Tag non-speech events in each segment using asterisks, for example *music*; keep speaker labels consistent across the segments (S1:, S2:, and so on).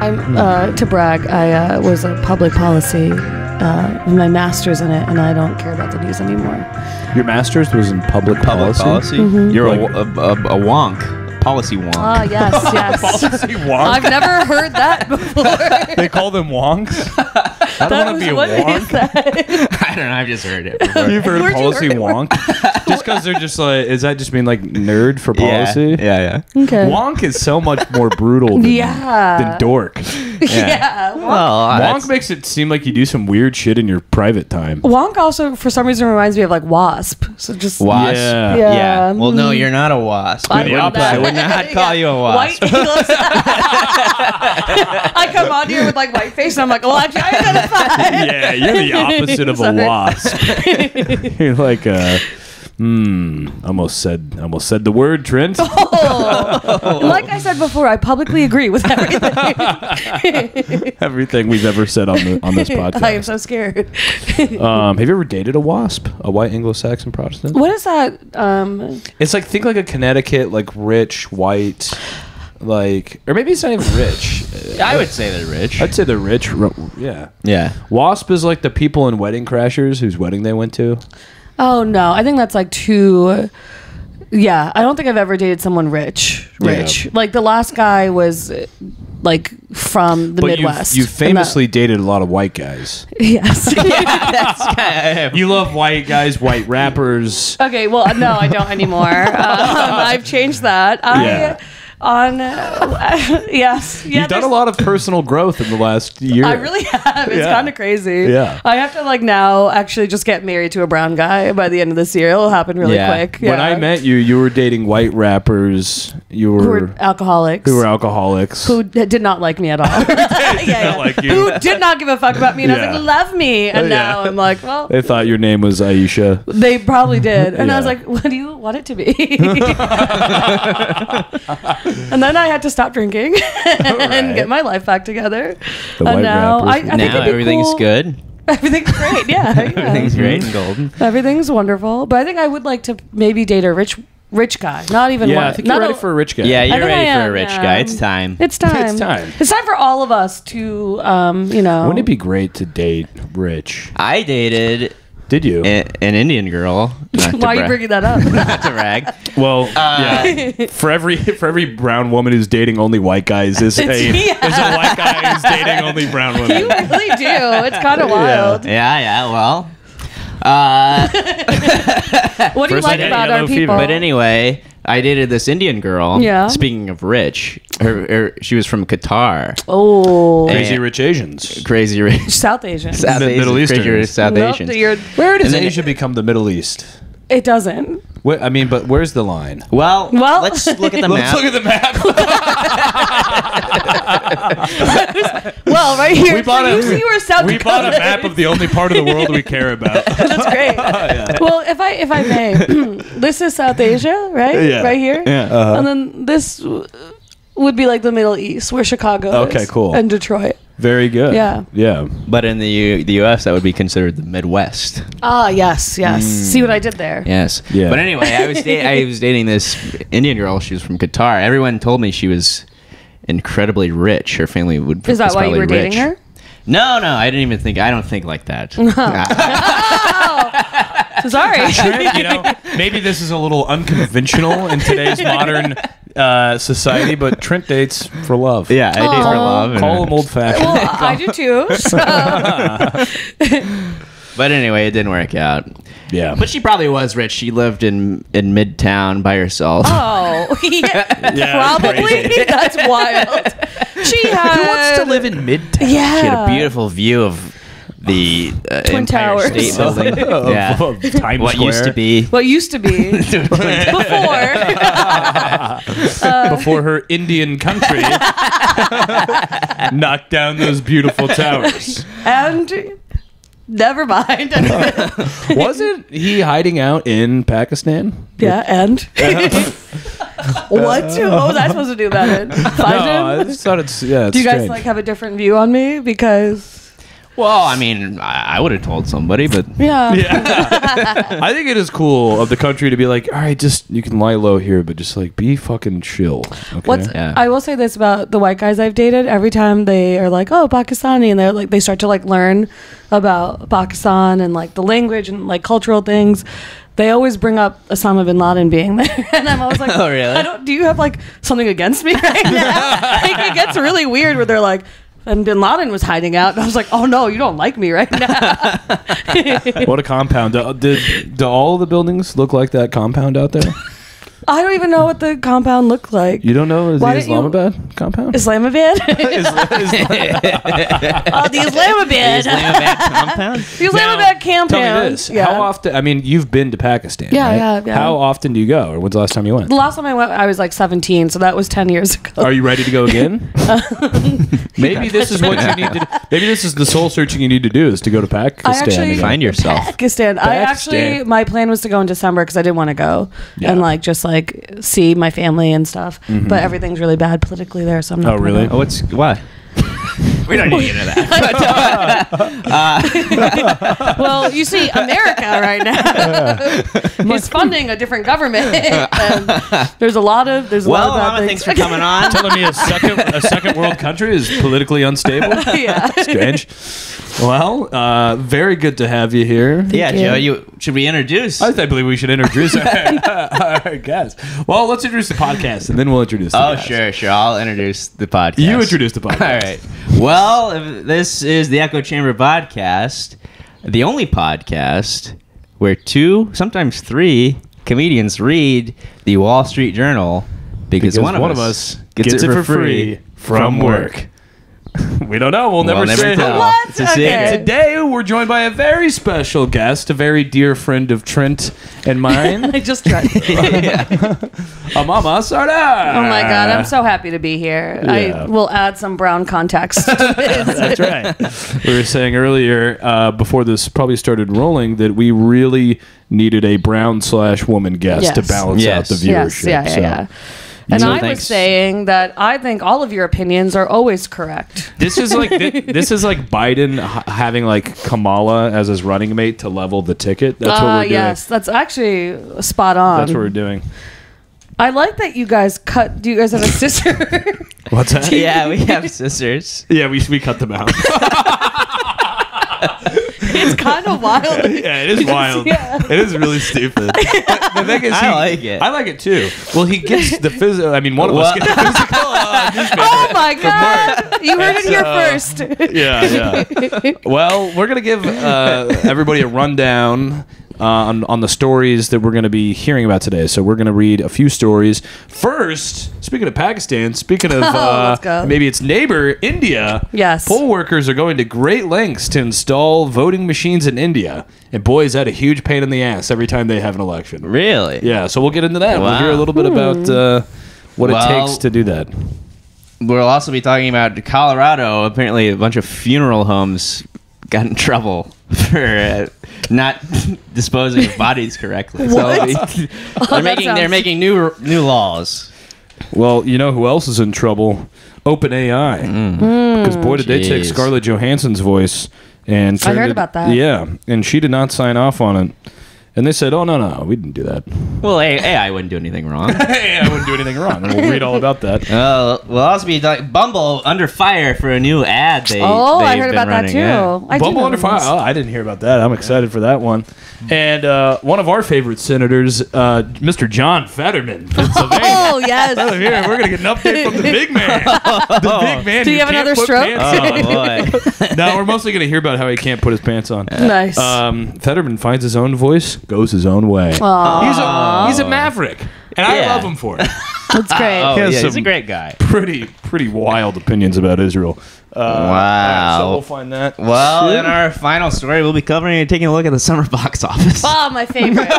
S1: I'm uh, to brag. I uh, was a public policy, uh, with my master's in it, and I don't care about the news anymore.
S2: Your master's was in public,
S3: Public
S2: policy.
S3: policy. You're
S2: Like-
S3: a, a, a, a wonk, policy wonk.
S1: Ah, yes, *laughs* yes.
S4: Policy wonk.
S1: I've never heard that *laughs* before.
S4: they call them wonks. *laughs* I don't want to be a wonk. *laughs*
S3: I don't know. I've just heard it. *laughs* Before.
S4: You've heard
S1: Where'd
S4: policy
S1: hear it?
S4: wonk? Just because they're just like, is that just mean like nerd for
S3: yeah,
S4: policy?
S3: yeah, yeah.
S1: Okay.
S4: Wonk is so much more brutal than,
S1: Yeah.
S4: than dork. *laughs*
S1: yeah. Wonk,
S3: Well,
S4: uh,
S3: Wonk
S4: makes it seem like you do some weird shit in your private time.
S1: Wonk also, for some reason, reminds me of like wasp. So just
S3: wasp.
S4: Yeah.
S1: Yeah.
S3: Yeah. Well, no, mm-hmm. you're not a wasp.
S1: I
S3: I, wouldn't. I would not *laughs* call you a wasp.
S1: White eagles. *laughs* I come on here with like white face, and I'm like, well, actually, I identify.
S4: Yeah, you're the opposite of a wasp. you're like a. Hmm. Almost said. Almost said the word, Trent. *laughs*
S1: Oh. Like I said before, I publicly agree with everything. *laughs*
S4: Everything we've ever said on the on this podcast. *laughs*
S1: I am so scared.
S4: Um, have you ever dated a wasp? A white Anglo-Saxon Protestant?
S1: What is that? Um,
S4: It's like think like a Connecticut, like rich white, like or maybe it's not even rich.
S3: I would say they're rich.
S4: I'd say they're rich. Yeah.
S3: yeah.
S4: Wasp is like the people in Wedding Crashers whose wedding they went to.
S1: Oh no, I think that's like too. Yeah, I don't think I've ever dated someone rich. Rich, like the last guy was like from the
S4: But
S1: Midwest.
S4: you you
S1: And that-
S4: famously dated a lot of white guys. *laughs*
S1: yes. *laughs*
S4: You love white guys, white rappers.
S1: Okay, well, no, I don't anymore. *laughs* Um, I've changed that. I
S4: Yeah.
S1: On uh, *laughs* yes, yeah.
S4: You've done a lot of personal growth in the last year.
S1: I really have. It's
S4: Yeah.
S1: kind of crazy.
S4: Yeah.
S1: I have to like now actually just get married to a brown guy by the end of this year. It'll happen really
S3: Yeah.
S1: quick.
S4: When I met you, you were dating white rappers. You
S1: who
S4: were
S1: were alcoholics.
S4: who were alcoholics.
S1: who did not like me at all. *laughs* *laughs* yeah, yeah.
S4: like you.
S1: Who did not give a fuck about me, and I was like, "Love me," and
S4: Oh, yeah.
S1: now I'm like, "Well,
S4: they thought your name was Aisha.
S1: they probably did," and I was like, "What do you want it to be?" *laughs* and then I had to stop drinking *laughs* and
S4: Right.
S1: get my life back together.
S4: The
S1: and now I, I
S4: rappers.
S1: think
S3: now everything's
S1: cool-
S3: good. *laughs*
S1: Everything's great. Yeah, yeah.
S3: Everything's great and golden.
S1: Everything's wonderful. But I think I would like to maybe date a rich rich guy. Not even
S4: Yeah,
S1: one.
S4: I think
S1: not
S4: you're ready
S1: a-
S4: for a rich guy.
S3: Yeah, you're ready for a rich
S1: yeah.
S3: guy. It's time.
S1: It's time.
S4: It's time.
S1: It's time for all of us to, um, you know.
S4: Wouldn't it be great to date rich?
S3: I dated
S4: Did you?
S3: a, an Indian girl. *laughs* Not to
S1: Why are you bringing that up? *laughs*
S3: Not to brag.
S4: well,
S1: Uh,
S4: yeah. *laughs* For every for every brown woman who's dating only white guys is a
S1: It's-
S4: is
S1: yeah.
S4: a white guy who's dating only brown women.
S1: you really do. It's kind of wild.
S3: Yeah, yeah. Well, uh,
S1: What do you like about
S4: yellow
S1: our
S4: fever.
S1: people?
S3: but anyway, I dated this Indian girl.
S1: Yeah.
S3: Speaking of rich, her, her she was from Qatar.
S1: oh,
S4: Crazy rich Asians.
S3: Crazy rich.
S1: South Asian.
S3: South
S4: Mid- Middle
S3: Asians, crazy
S4: Easterners.
S3: rich South
S1: Nope,
S3: Asians.
S1: you're-
S4: Where does
S3: And then-
S4: Asia become the Middle East?
S1: It doesn't.
S4: Where, I mean, but where's the line?
S3: Well,
S1: Well-
S3: let's look at the *laughs* map.
S4: Look at the map. *laughs* *laughs*
S1: Well, right here.
S4: We bought a-
S1: you see where South
S4: we bought a map of the only part of the world we care about.
S1: That's great. Well, if I if I may, *clears throat* this is South Asia, right?
S4: Yeah.
S1: Right here.
S4: Yeah. Uh-huh.
S1: And then this would be like the Middle East, where Chicago
S4: Okay,
S1: is,
S4: cool.
S1: and Detroit.
S4: Very good.
S1: Yeah.
S4: Yeah.
S3: But in the U- the U.S., that would be considered the Midwest.
S1: Ah, yes, yes. See what I did there?
S3: Yes.
S4: Yeah.
S3: But anyway, I was da- I was dating this Indian girl. She was from Qatar. Everyone told me she was incredibly rich. Her family would.
S1: Is that
S3: was
S1: why you
S3: probably
S1: were dating
S3: rich.
S1: her?
S3: No, no, I didn't even think. I don't think like that. *laughs* *laughs*
S1: Sorry.
S4: Trent, *laughs* you know, maybe this is a little unconventional in today's modern uh, society, but Trent dates for love.
S3: yeah, I date for love.
S4: Call him old fashioned.
S1: well, *laughs* I do too. So. *laughs*
S3: But anyway, it didn't work out.
S4: yeah.
S3: But she probably was rich. She lived in in Midtown by herself.
S1: Oh, yeah,
S4: Yeah,
S1: probably. That's wild. She had.
S4: Who wants to live in Midtown?
S1: Yeah.
S3: She had a beautiful view of the uh,
S1: Twin
S3: Empire
S1: Towers.
S3: State *laughs* Building.
S4: Of-
S3: yeah.
S4: of Times
S3: what used to be.
S1: What used to be *laughs* before. *laughs*
S4: before her Indian country knocked down those beautiful towers.
S1: and never mind.
S4: Wasn't he hiding out in Pakistan?
S1: yeah, and what? What was I supposed to do about it? Find
S4: No, I just thought it's yeah. It's
S1: Do you guys
S4: strange.
S1: like have a different view on me because
S3: Well, I mean, I, I would have told somebody, but
S1: Yeah. *laughs* *laughs*
S4: I think it is cool of the country to be like, all right, just you can lie low here, but just like be fucking chill. Okay?
S1: What's
S3: Yeah.
S1: I will say this about the white guys I've dated. Every time they are like, "Oh, Pakistani," and they're like, they start to like learn about Pakistan and like the language and like cultural things. They always bring up Osama bin Laden being there, *laughs* and I'm always like,
S3: Oh, really?
S1: I don't. Do you have like something against me right now? like, it gets really weird where they're like. And Bin Laden was hiding out, and *laughs* I was like, "Oh no, you don't like me right now." *laughs*
S4: what a compound. Do, did, do all the buildings look like that compound out there? *laughs*
S1: I don't even know what the compound looked like.
S4: You don't know the
S1: Why didn't you-
S4: Islamabad compound?
S1: Islamabad? *laughs*
S4: Is- is- *laughs*
S1: oh, the *laughs* Islamabad.
S3: Islamabad compound.
S1: the Islamabad
S4: Tell
S1: compound.
S4: me this.
S1: Yeah.
S4: How often? I mean, you've been to Pakistan.
S1: Yeah,
S4: right?
S1: yeah, yeah.
S4: How often do you go? Or when's the last time you went?
S1: The last time I went, I was like 17, so that was 10 years ago.
S4: Are you ready to go again? maybe this is what you need to. do. Maybe this is the soul searching you need to do is to go to Pakistan.
S1: actually-
S4: again.
S3: Find yourself.
S1: Pakistan. I
S4: Pakistan.
S1: actually, my plan was to go in December because I didn't want to go
S4: Yeah.
S1: and like just like see my family and stuff. But mm-hmm. everything's really bad politically there, so I'm not.
S4: Oh, really?
S1: go.
S3: Oh, what's why? We don't need to get into that. *laughs* *laughs*
S1: well, you see, America right now is funding a different government. there's a lot of there's a
S3: Well,
S1: lot of bad
S3: Mama, thanks
S1: things.
S3: for coming on. *laughs*
S4: telling me a second a second world country is politically unstable.
S1: yeah.
S4: Strange. Well, uh, very good to have you here.
S3: yeah,
S1: you.
S3: Joe, you should we introduce?
S4: I, I believe we should introduce our, our guest. Well, let's introduce the podcast, and then we'll introduce. The
S3: Oh,
S4: guest.
S3: sure, sure. I'll introduce the podcast.
S4: You introduce the podcast.
S3: All right. Well, if- this is the Echo Chamber podcast, the only podcast where two, sometimes three, comedians read the Wall Street Journal because,
S4: Because
S3: one, of, us
S4: gets, it for free from work. *laughs* we don't know. We'll, never,
S3: never
S4: say.
S3: tell.
S1: What?
S3: It's
S1: Okay.
S3: secret.
S4: Today we're joined by a very special guest, a very dear friend of Trent and *laughs* mine,
S1: I just tried. *laughs*
S4: Amamah Sardar.
S1: Oh my god, I'm so happy to be here.
S4: Yeah.
S1: I will add some brown context to this.
S4: That's right. we were saying earlier uh, before this probably started rolling that we really needed a brown slash woman guest to balance
S3: Yes.
S4: out the viewership.
S1: yes,
S4: viewership.
S1: yeah, yeah,
S4: so.
S1: yeah. And
S3: So
S1: I was saying that I think all of your opinions are always correct.
S4: This is like thi- *laughs* this is like Biden h- having like Kamala as his running mate to level the ticket. That's what
S1: Ah,
S4: we're doing.
S1: yes, that's actually spot on.
S4: That's what we're doing.
S1: I like that you guys cut. Do you guys have a sister? *laughs*
S4: What's that?
S3: yeah, we have sisters.
S4: Yeah, we we cut them out. *laughs* *laughs*
S1: it's kind of *laughs* wild.
S4: yeah, it is *laughs* wild.
S1: Yeah.
S4: It is really stupid. the thing is,
S3: I
S4: he-
S3: like it.
S4: I like it too. Well, he gets the physical. I mean, one of us
S3: Well-
S4: gets the physical. Uh, newspaper.
S1: Oh my god! You heard it here
S4: uh,
S1: first.
S4: yeah, yeah. Well, we're gonna give uh, everybody a rundown. Uh, on, on the stories that we're going to be hearing about today. So, we're going to read a few stories. First, speaking of Pakistan, speaking of *laughs* uh, maybe its neighbor, India,
S1: Yes.
S4: poll workers are going to great lengths to install voting machines in India. And boy, is that a huge pain in the ass every time they have an election.
S3: Really?
S4: Yeah, so we'll get into that. We'll hear a little bit about uh, what
S3: Well-
S4: it takes to do that.
S3: We'll also be talking about Colorado. Apparently, a bunch of funeral homes got in trouble *laughs* for uh, not *laughs* disposing of bodies correctly. So
S1: What?
S3: they- *laughs*
S1: Oh,
S3: they're
S1: that
S3: making they're making new new laws.
S4: Well, you know who else is in trouble? OpenAI. Mm. Because boy, did they take Scarlett Johansson's voice and
S1: I heard
S4: it-
S1: about that.
S4: Yeah, and she did not sign off on it. And they said, "Oh no, no, we didn't do that.
S3: Well, A- AI wouldn't do anything wrong.
S4: hey, I wouldn't do anything wrong." *laughs* We'll read all about that. *laughs*
S3: Uh, we'll also be like Bumble under fire for a new ad. They
S1: oh, I heard
S3: been
S1: about that too.
S3: yeah.
S1: I
S4: Bumble under fire. Oh, I didn't hear about that. I'm excited for that one. And uh, one of our favorite senators, uh, Mr. John Fetterman, *laughs* Pennsylvania.
S1: Oh yes.
S4: Oh, here we're gonna get an update from the big man. The big man.
S1: Do you have another stroke?
S4: pants
S3: Oh
S4: no, we're mostly gonna hear about how he can't put his pants on.
S1: nice.
S4: Um, Fetterman finds his own voice, goes his own way.
S1: Aw.
S4: He's a he's a maverick, and I
S3: Yeah.
S4: love him for it. *laughs*
S1: That's great.
S3: Oh
S4: He
S3: yeah, he's a
S4: some-
S3: great guy.
S4: pretty pretty wild opinions about Israel. Uh,
S3: Wow.
S4: So we'll find that.
S3: Well, in our final story, we'll be covering and taking a look at the summer *laughs* box office.
S1: Oh, my favorite. *laughs*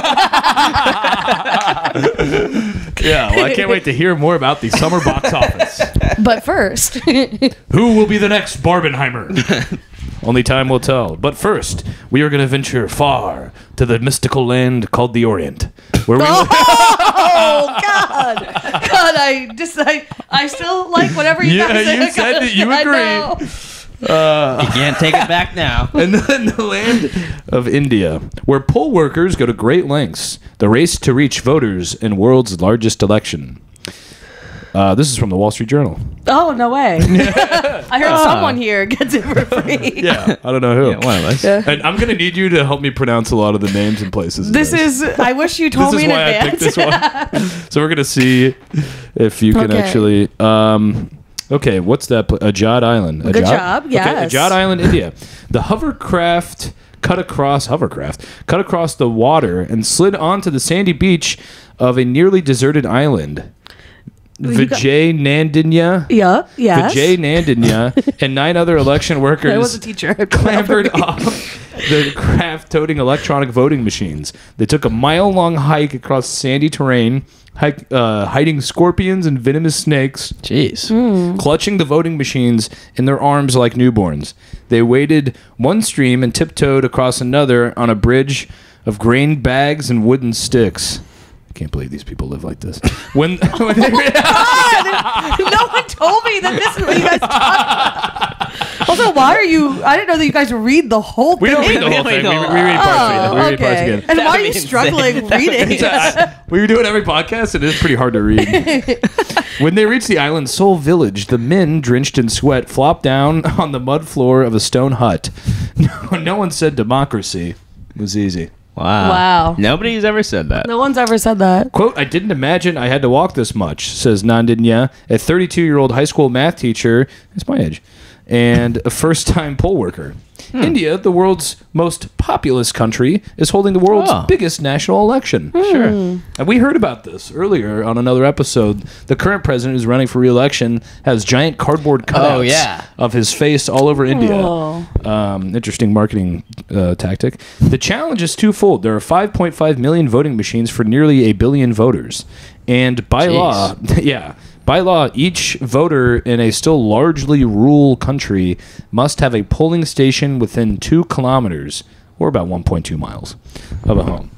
S4: yeah, well, I can't wait to hear more about the summer box office.
S1: but first,
S4: Who will be the next Barbenheimer? Only time will tell. But first, we are going to venture far to the mystical land called the Orient, where we
S1: oh *laughs* God, God, I just I, I still like whatever you
S4: Yeah,
S1: guys
S4: you said that you
S1: I
S4: agree.
S1: know.
S3: you can't take it back now. *laughs*
S4: and then the land of India, where poll workers go to great lengths. The race to reach voters in world's largest election. Uh, this is from the Wall Street Journal.
S1: Oh no way! *laughs* I heard someone here gets it for free. *laughs*
S4: Yeah, I don't know who.
S3: Yeah, one of us.
S4: And I'm gonna need you to help me pronounce a lot of the names and places. in
S1: This is. I wish you *laughs*
S4: this
S1: told me
S4: is
S1: in
S4: why I picked
S1: advance.
S4: this one. so we're gonna see if you can
S1: Okay.
S4: actually. Um, okay, what's that? pla- Ajad Island.
S1: Good
S4: Ajad?
S1: job, yes.
S4: Okay, Ajad Island, India. The hovercraft cut across hovercraft cut across the water and slid onto the sandy beach of a nearly deserted island.
S1: You got-
S4: Vijay Nandinya.
S1: yeah. Yes.
S4: Vijay Nandinya *laughs* and nine other election workers
S1: I was a teacher.
S4: clambered off the craft toting electronic voting machines. They took a mile long hike across sandy terrain, hike, uh, hiding scorpions and venomous snakes,
S3: Jeez.
S1: Hmm.
S4: clutching the voting machines in their arms like newborns. They waded one stream and tiptoed across another on a bridge of grain bags and wooden sticks. I can't believe these people live like this. *laughs* When, *laughs* when they, *laughs*
S1: no one told me that this is what you guys talk about. Also, why are you? I didn't know that you guys read the whole
S4: we
S1: thing.
S4: don't read the whole thing. We,
S3: don't.
S4: we read parts of it.
S1: Oh,
S4: We read parts
S1: okay.
S4: again.
S1: And why are you
S3: be
S1: struggling
S3: insane.
S1: reading?
S4: I- we do it every podcast, and it is pretty hard to read. when they reached the island's sole village, the men, drenched in sweat, flopped down on the mud floor of a stone hut. No, no one said democracy was easy.
S3: Wow.
S1: Wow.
S3: Nobody's ever said that.
S1: No one's ever said that.
S4: Quote, I didn't imagine I had to walk this much, says Nandinya, a 32 year old high school math teacher. It's my age. And a first time poll worker. India, the world's most populous country, is holding the world's
S3: Oh.
S4: biggest national election.
S3: Sure.
S4: And we heard about this earlier on another episode. The current president who's running for re-election has giant cardboard cutouts
S3: Oh, yeah.
S4: of his face all over India.
S1: Oh.
S4: Um, interesting marketing uh, tactic. The challenge is twofold. There are 5.5 million voting machines for nearly a billion voters, and by
S3: Jeez.
S4: law, *laughs* yeah. By law, each voter in a still largely rural country must have a polling station within two kilometers, or about 1.2 miles, of a home.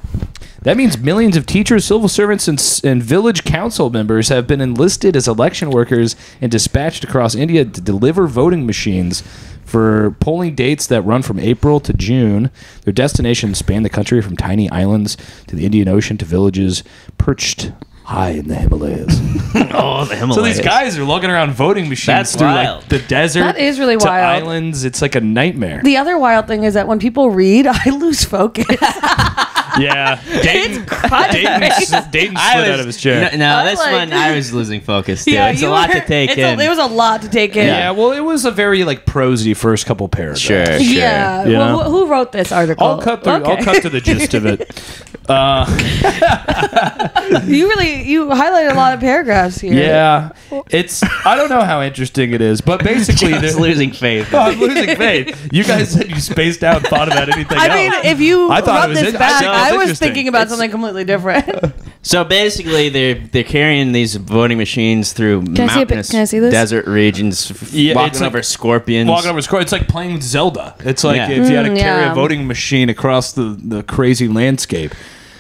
S4: That means millions of teachers, civil servants, and, and village council members have been enlisted as election workers and dispatched across India to deliver voting machines for polling dates that run from April to June. Their destinations span the country from tiny islands to the Indian Ocean to villages perched high in the Himalayas. *laughs*
S3: Oh, the Himalayas.
S4: So these guys are lugging around voting machines
S3: That's
S4: through
S3: wild.
S4: like the desert.
S1: That is really
S4: to
S1: wild.
S4: Islands. It's like a nightmare.
S1: The other wild thing is that when people read, *laughs* I lose focus. *laughs*
S4: yeah, Dayton, Dayton, s- Dayton slid
S3: was,
S4: out of his chair.
S3: No, no,
S1: I'm
S3: this
S1: like-
S3: one I was losing focus too. it's a
S1: you
S3: lot
S1: were-
S3: to take
S1: it's
S3: in.
S1: A, it was a lot to take in.
S4: Yeah, well, it was a very like prosy first couple paragraphs.
S3: Sure.
S1: Yeah.
S4: You
S1: Well, who, who wrote this article?
S4: I'll cut through. I'll
S1: Okay.
S4: cut to the gist of it. Uh, *laughs*
S1: You really you highlighted a lot of paragraphs here.
S4: yeah, it's. I don't know how interesting it is, but basically,
S3: Just
S4: there-
S3: losing faith.
S4: Oh, I'm losing faith. You guys said you spaced out and thought about anything
S1: I
S4: else.
S1: mean, if you
S4: I thought it was
S1: this
S4: in- I
S1: back,
S4: thought it
S1: I was
S4: interesting.
S1: thinking about
S3: It's-
S1: something completely different. *laughs*
S3: So basically, they're they're carrying these voting machines through
S1: I see a pic-
S3: mountainous
S1: can I see this?
S3: desert regions, f-
S4: Yeah,
S3: walking
S4: it's like-
S3: over scorpions.
S4: Walking over scroll. It's like playing Zelda. It's like
S3: Yeah.
S4: if you had to
S1: Mm,
S4: carry
S1: yeah.
S4: a voting machine across the, the crazy landscape.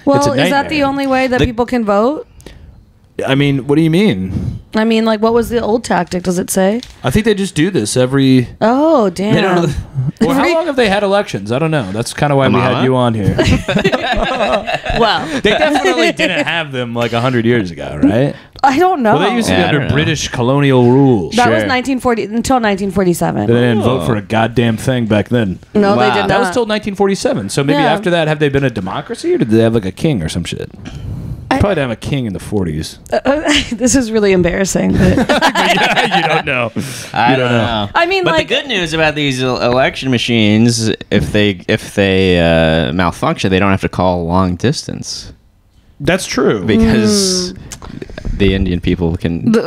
S1: Well, is that the only way that
S4: The-
S1: people can vote?
S4: I mean, what do you mean?
S1: I mean, like, what was the old tactic? Does it say?
S4: I think they just do this every.
S1: Oh, damn. *laughs*
S3: They don't-
S4: Well, how long have they had elections? I don't know. That's kind of why we
S3: Mama?
S4: had you on here. *laughs*
S1: well,
S4: they definitely didn't have them like hundred years ago, right?
S1: I don't know.
S4: Well, they used to
S3: Yeah, I
S4: be
S3: don't
S4: under
S3: know.
S4: British colonial rule.
S1: that was
S3: Sure.
S1: 1940 until 1947.
S4: They didn't vote
S3: Oh.
S4: for a goddamn thing back then.
S1: no,
S3: Wow.
S1: they did not.
S4: That was till 1947. So maybe
S1: Yeah.
S4: after that, have they been a democracy or did they have like a king or some shit? Probably didn't have a king in the 40s. *laughs*
S1: this is really embarrassing. But *laughs*
S4: yeah, you don't know. *laughs*
S3: I don't
S4: don't
S3: know.
S1: I mean,
S3: but
S1: like-
S3: the good news about these el- election machines, if they if they uh, malfunction, they don't have to call long distance
S4: That's true.
S3: because
S1: Hmm.
S3: the Indian people can *laughs*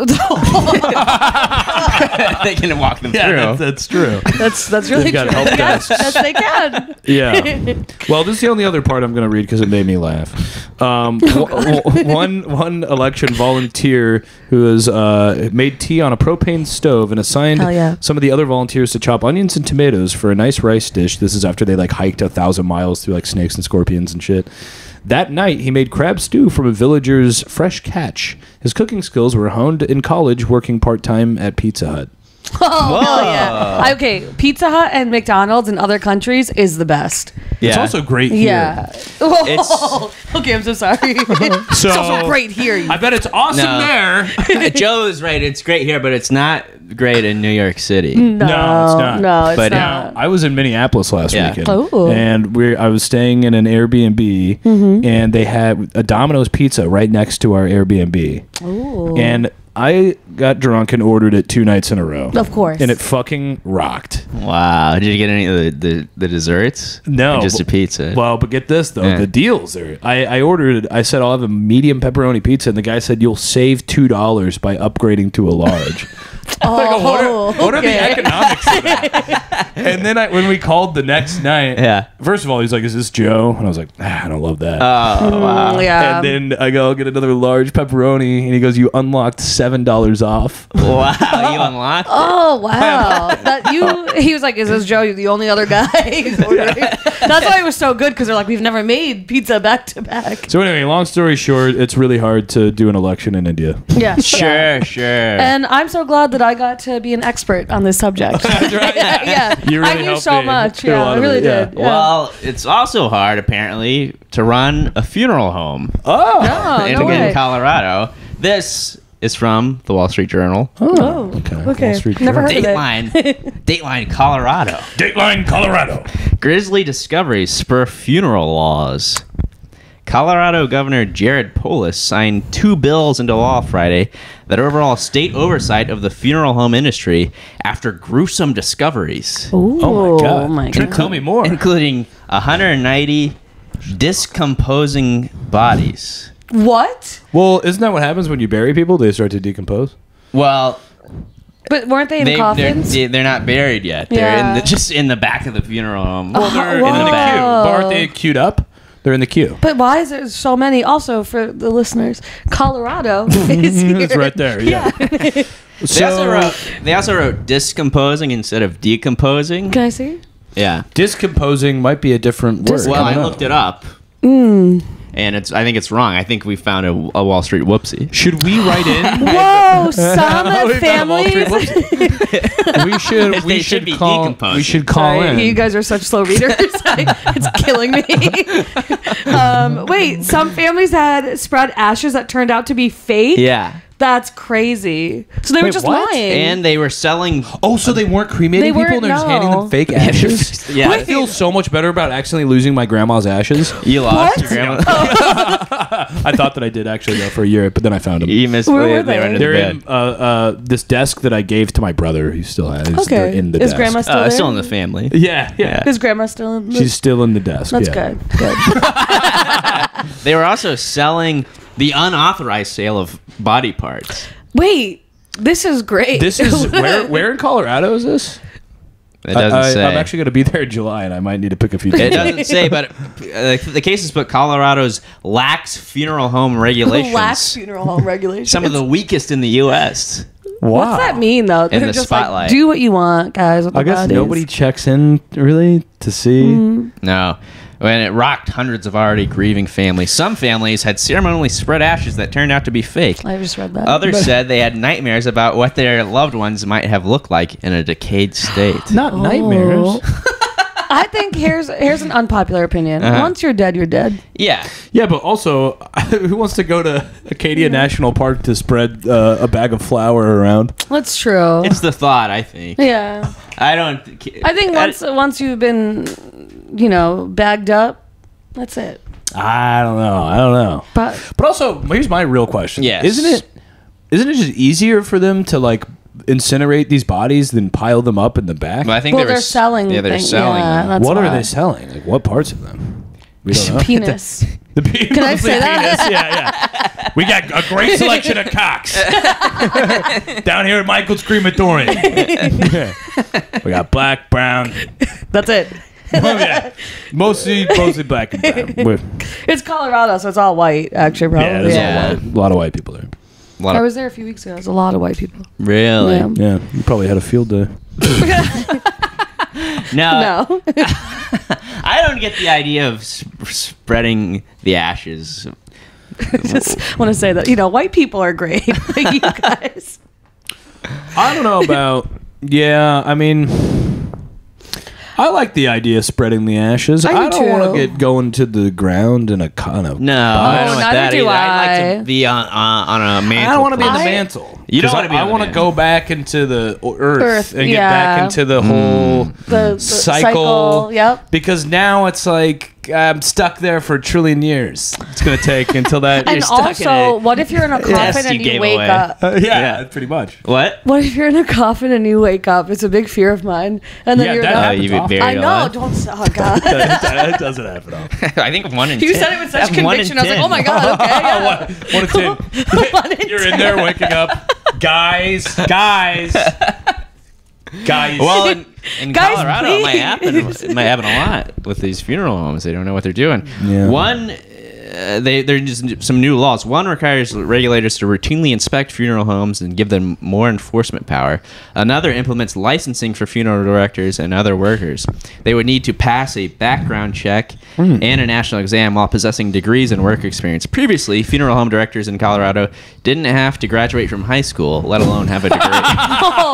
S3: *laughs* they can walk them
S4: yeah,
S3: through.
S4: that's, that's true.
S1: that's that's really
S4: They've got
S1: true.
S4: help
S1: yes, *laughs* yes, they can.
S4: Yeah. Well, this is the only other part I'm going to read because it made me laugh. Um,
S1: Oh,
S4: w- w- one one election volunteer who has uh, made tea on a propane stove and assigned
S1: Hell yeah.
S4: some of the other volunteers to chop onions and tomatoes for a nice rice dish. This is after they like hiked a thousand miles through like snakes and scorpions and shit. That night, he made crab stew from a villager's fresh catch. His cooking skills were honed in college, working part time at Pizza Hut. *laughs*
S1: Oh, hell yeah. Okay, Pizza Hut and McDonald's in other countries is the best.
S3: Yeah.
S4: It's also great here.
S1: Yeah. Oh, *laughs* okay, I'm so sorry. *laughs* it's
S4: So
S1: also great here.
S4: I bet it's awesome
S3: No.
S4: there.
S3: Joe is right. It's great here, but it's not great in New York City.
S1: no,
S4: No, it's not.
S1: No, it's
S3: But, uh,
S1: not.
S4: I was in Minneapolis last
S3: Yeah.
S4: weekend,
S1: Oh.
S4: and we I was staying in an Airbnb,
S1: Mm-hmm.
S4: and they had a Domino's pizza right next to our Airbnb,
S1: Ooh.
S4: and I got drunk and ordered it two nights in a row.
S1: Of course.
S4: and it fucking rocked.
S3: Wow. Did you get any of the, the, the desserts?
S4: No,
S3: Or just a pizza.
S4: Well, but get this though,
S3: Yeah.
S4: the deals there. I, I ordered. I said I'll have a medium pepperoni pizza, and the guy said you'll save two dollars by upgrading to a large.
S1: oh,
S4: I go, what are, what are the economics of that? *laughs* and then I, when we called the next night,
S3: Yeah.
S4: First of all, he's like, "Is this Joe?" And I was like, ah, "I don't love that."
S3: oh, wow.
S1: Mm, yeah.
S4: and then I go, "I'll get another large pepperoni," and he goes, "You unlocked seven dollars off."
S3: Wow. You *laughs* unlocked it.
S1: Oh wow! *laughs* that you he was like, "Is this Joe? You're the only other guy." who's *laughs* ordering." That's why it was so good because they're like, "We've never made pizza back to back."
S4: So anyway, long story short, it's really hard to do an election in India.
S1: Yeah,
S3: Sure, sure.
S1: And I'm so glad that I got to be an expert on this subject. yeah, yeah.
S4: You really
S1: I knew so
S4: me
S1: much. Yeah, I really
S4: it, yeah.
S1: did. Yeah.
S3: Well, it's also hard, apparently, to run a funeral home
S4: Oh,
S1: oh,
S3: in,
S1: no
S3: in
S1: way.
S3: Colorado. This is from the Wall Street Journal.
S1: Oh, oh
S4: okay.
S1: okay.
S4: Wall Street
S1: Never
S4: Journal.
S1: heard of it.
S3: Dateline, *laughs* Dateline, Colorado.
S4: Dateline, Colorado.
S3: Grisly discoveries spur funeral laws. Colorado Governor Jared Polis signed two bills into law Friday that overhaul state oversight of the funeral home industry after gruesome discoveries,
S1: Ooh,
S4: Oh my god!
S1: Oh my
S4: Trent,
S1: god.
S4: tell me more.
S3: including 190 discomposing bodies.
S1: What?
S4: Well, isn't that what happens when you bury people? They start to decompose.
S3: Well,
S1: But weren't they in
S3: they, they're,
S1: coffins?
S3: they- they're not buried yet. They're in the, just in the back of the funeral home.
S4: Well, they're
S1: Whoa.
S4: in the queue. But aren't they queued up? They're in the queue.
S1: But why is there so many? Also, for the listeners, Colorado *laughs* is here.
S4: It's right there. Yeah. *laughs* *laughs*
S3: They
S4: so
S3: also wrote they also wrote discomposing instead of decomposing.
S1: Can I see?
S3: Yeah.
S4: discomposing might be a different word.
S3: Well, I
S4: don't
S3: looked it up,
S1: Mm.
S3: And it's I think it's wrong. I think we found a, a Wall Street whoopsie.
S4: Should we write in? *laughs*
S1: Whoa, *laughs* some
S4: We found a Wall Street
S1: families. *laughs*
S4: we should. We
S3: should
S4: should
S3: be
S4: call. We should call
S1: Sorry,
S4: in.
S1: you guys are such slow readers. it's killing me. um, wait, some families had spread ashes that turned out to be fake.
S3: Yeah.
S1: That's crazy. So they were
S4: Wait,
S1: just
S4: what?
S1: lying.
S3: And they were selling.
S4: Oh, so they weren't cremating
S1: They
S4: people
S1: weren't,
S4: and they're just handing
S1: no.
S4: them fake *laughs* ashes?
S3: Yeah.
S4: I feel so much better about accidentally losing my grandma's ashes. *laughs*
S3: You lost
S1: What?
S3: your grandma. *laughs*
S4: I thought that I did actually though for a year, but then I found them.
S3: You missed.
S1: Where were
S3: they were
S1: they?
S3: under
S4: They're
S3: the bed.
S4: in uh, uh, this desk that I gave to my brother. He still has. They're
S1: okay.
S4: in the
S1: Is
S4: desk.
S1: grandma still
S3: Uh,
S1: there?
S3: still in the family.
S4: Yeah, yeah.
S1: Is grandma still in? The-
S4: She's still in the desk.
S1: That's
S4: yeah.
S1: good. Good.
S3: They were also selling the unauthorized sale of body parts.
S1: Wait, this is great.
S4: This is *laughs* where where in Colorado is this?
S3: It doesn't
S4: I,
S3: say.
S4: am actually going to be there in July, and I might need to pick a few.
S3: It doesn't say, but uh, the case is but Colorado's lax funeral home regulations.
S1: lax funeral home *laughs* regulations.
S3: Some of the weakest in the U.S.
S1: What's that mean though? They're
S3: the
S1: just
S3: spotlight.
S1: like, do what you want, guys. With the
S4: I guess
S1: bodies.
S4: nobody checks in really to see.
S1: Mm-hmm.
S3: No. When it rocked hundreds of already grieving families. Some families had ceremonially spread ashes that turned out to be fake.
S1: I just read that.
S3: Others *laughs* said they had nightmares about what their loved ones might have looked like in a decayed state.
S4: Not
S1: Oh.
S4: nightmares.
S1: I think here's here's an unpopular opinion.
S3: Uh-huh.
S1: Once you're dead, you're dead.
S3: Yeah.
S4: Yeah, but also, *laughs* who wants to go to Acadia National Park to spread uh, a bag of flour around?
S1: That's true.
S3: It's the thought, I think.
S1: yeah,
S3: I don't.
S1: I think once once you've been, you know, bagged up, that's it.
S4: I don't know. I don't know.
S1: But
S4: But also, here's my real question.
S3: Yes.
S4: Isn't it? Isn't it just easier for them to like incinerate these bodies than pile them up in the back?
S3: Well, I think
S1: well,
S3: they
S1: they're,
S3: s-
S1: selling.
S3: Yeah, they're
S1: things.
S3: selling
S1: yeah,
S3: them.
S1: That's
S4: what are they selling? Like what parts of them? We don't *laughs* know.
S1: Penis. *laughs*
S4: The pe-
S1: Can I say that?
S4: penis, Yeah, yeah. We got a great selection of cocks *laughs* down here at Michael's Crematorium. we got black, brown.
S1: that's it.
S4: Oh, yeah. Mostly, mostly black and brown. We're-
S1: It's Colorado, so it's all white. Actually, probably.
S4: yeah, there's
S3: Yeah.
S4: A, lot, a lot of white people there.
S3: A lot
S1: I
S3: of-
S1: was there a few weeks ago. There's a lot of white people.
S3: really?
S1: Yeah.
S4: Yeah, you probably had a field day. *laughs* *laughs*
S3: No,
S1: No. *laughs*
S3: I don't get the idea of sp- spreading the ashes.
S1: I just want to say that you know white people are great. you guys.
S4: I don't know about Yeah, I mean, I like the idea of spreading the ashes.
S1: I
S4: I,
S1: do
S4: don't want to get going to the ground in a kind of.
S3: No, I don't
S1: Oh,
S3: want
S1: neither
S3: that
S1: do
S3: either. I'd like to be on on, on a mantle.
S4: I don't want to be in the mantle.
S3: You don't
S4: 'Cause
S3: wanna be
S4: I, want to go back into the earth,
S1: Earth,
S4: and get back into the whole
S1: The, the
S4: cycle.
S1: cycle. Yep.
S4: Because now it's like I'm stuck there for a trillion years. It's gonna take until that.
S1: And
S3: stuck in
S1: also,
S3: it.
S1: what if you're in a coffin
S3: you
S1: and you
S3: gave
S1: wake
S3: away.
S1: up? *laughs*
S4: yeah,
S3: Yeah.
S4: pretty much.
S3: What?
S1: What if you're in a coffin and you wake up? It's a big fear of mine. And then
S4: Yeah,
S1: you're
S4: that
S1: not.
S3: Uh,
S4: happens
S3: you've been
S4: often.
S3: buried
S1: I know.
S3: alive?
S1: Don't. s- Oh God. *laughs*
S4: that doesn't happen often. *laughs*
S3: I think one in
S1: you
S3: ten.
S1: said it with such
S3: That's one in
S1: conviction. I was like,
S3: 10.
S1: oh my God. Okay. Yeah.
S4: What a tin.
S1: One in
S4: You're in
S1: 10.
S4: there waking up, guys, guys, guys.
S3: Well, in, *laughs* in
S1: Guys,
S3: Colorado, it might happen. It might happen a lot with these funeral homes. They don't know what they're doing.
S4: Yeah.
S3: One, uh, they there's just some new laws. One requires regulators to routinely inspect funeral homes and give them more enforcement power. Another implements licensing for funeral directors and other workers. They would need to pass a background check
S4: Hmm.
S3: and a national exam while possessing degrees and work experience. Previously, funeral home directors in Colorado didn't have to graduate from high school, let alone have a degree. *laughs*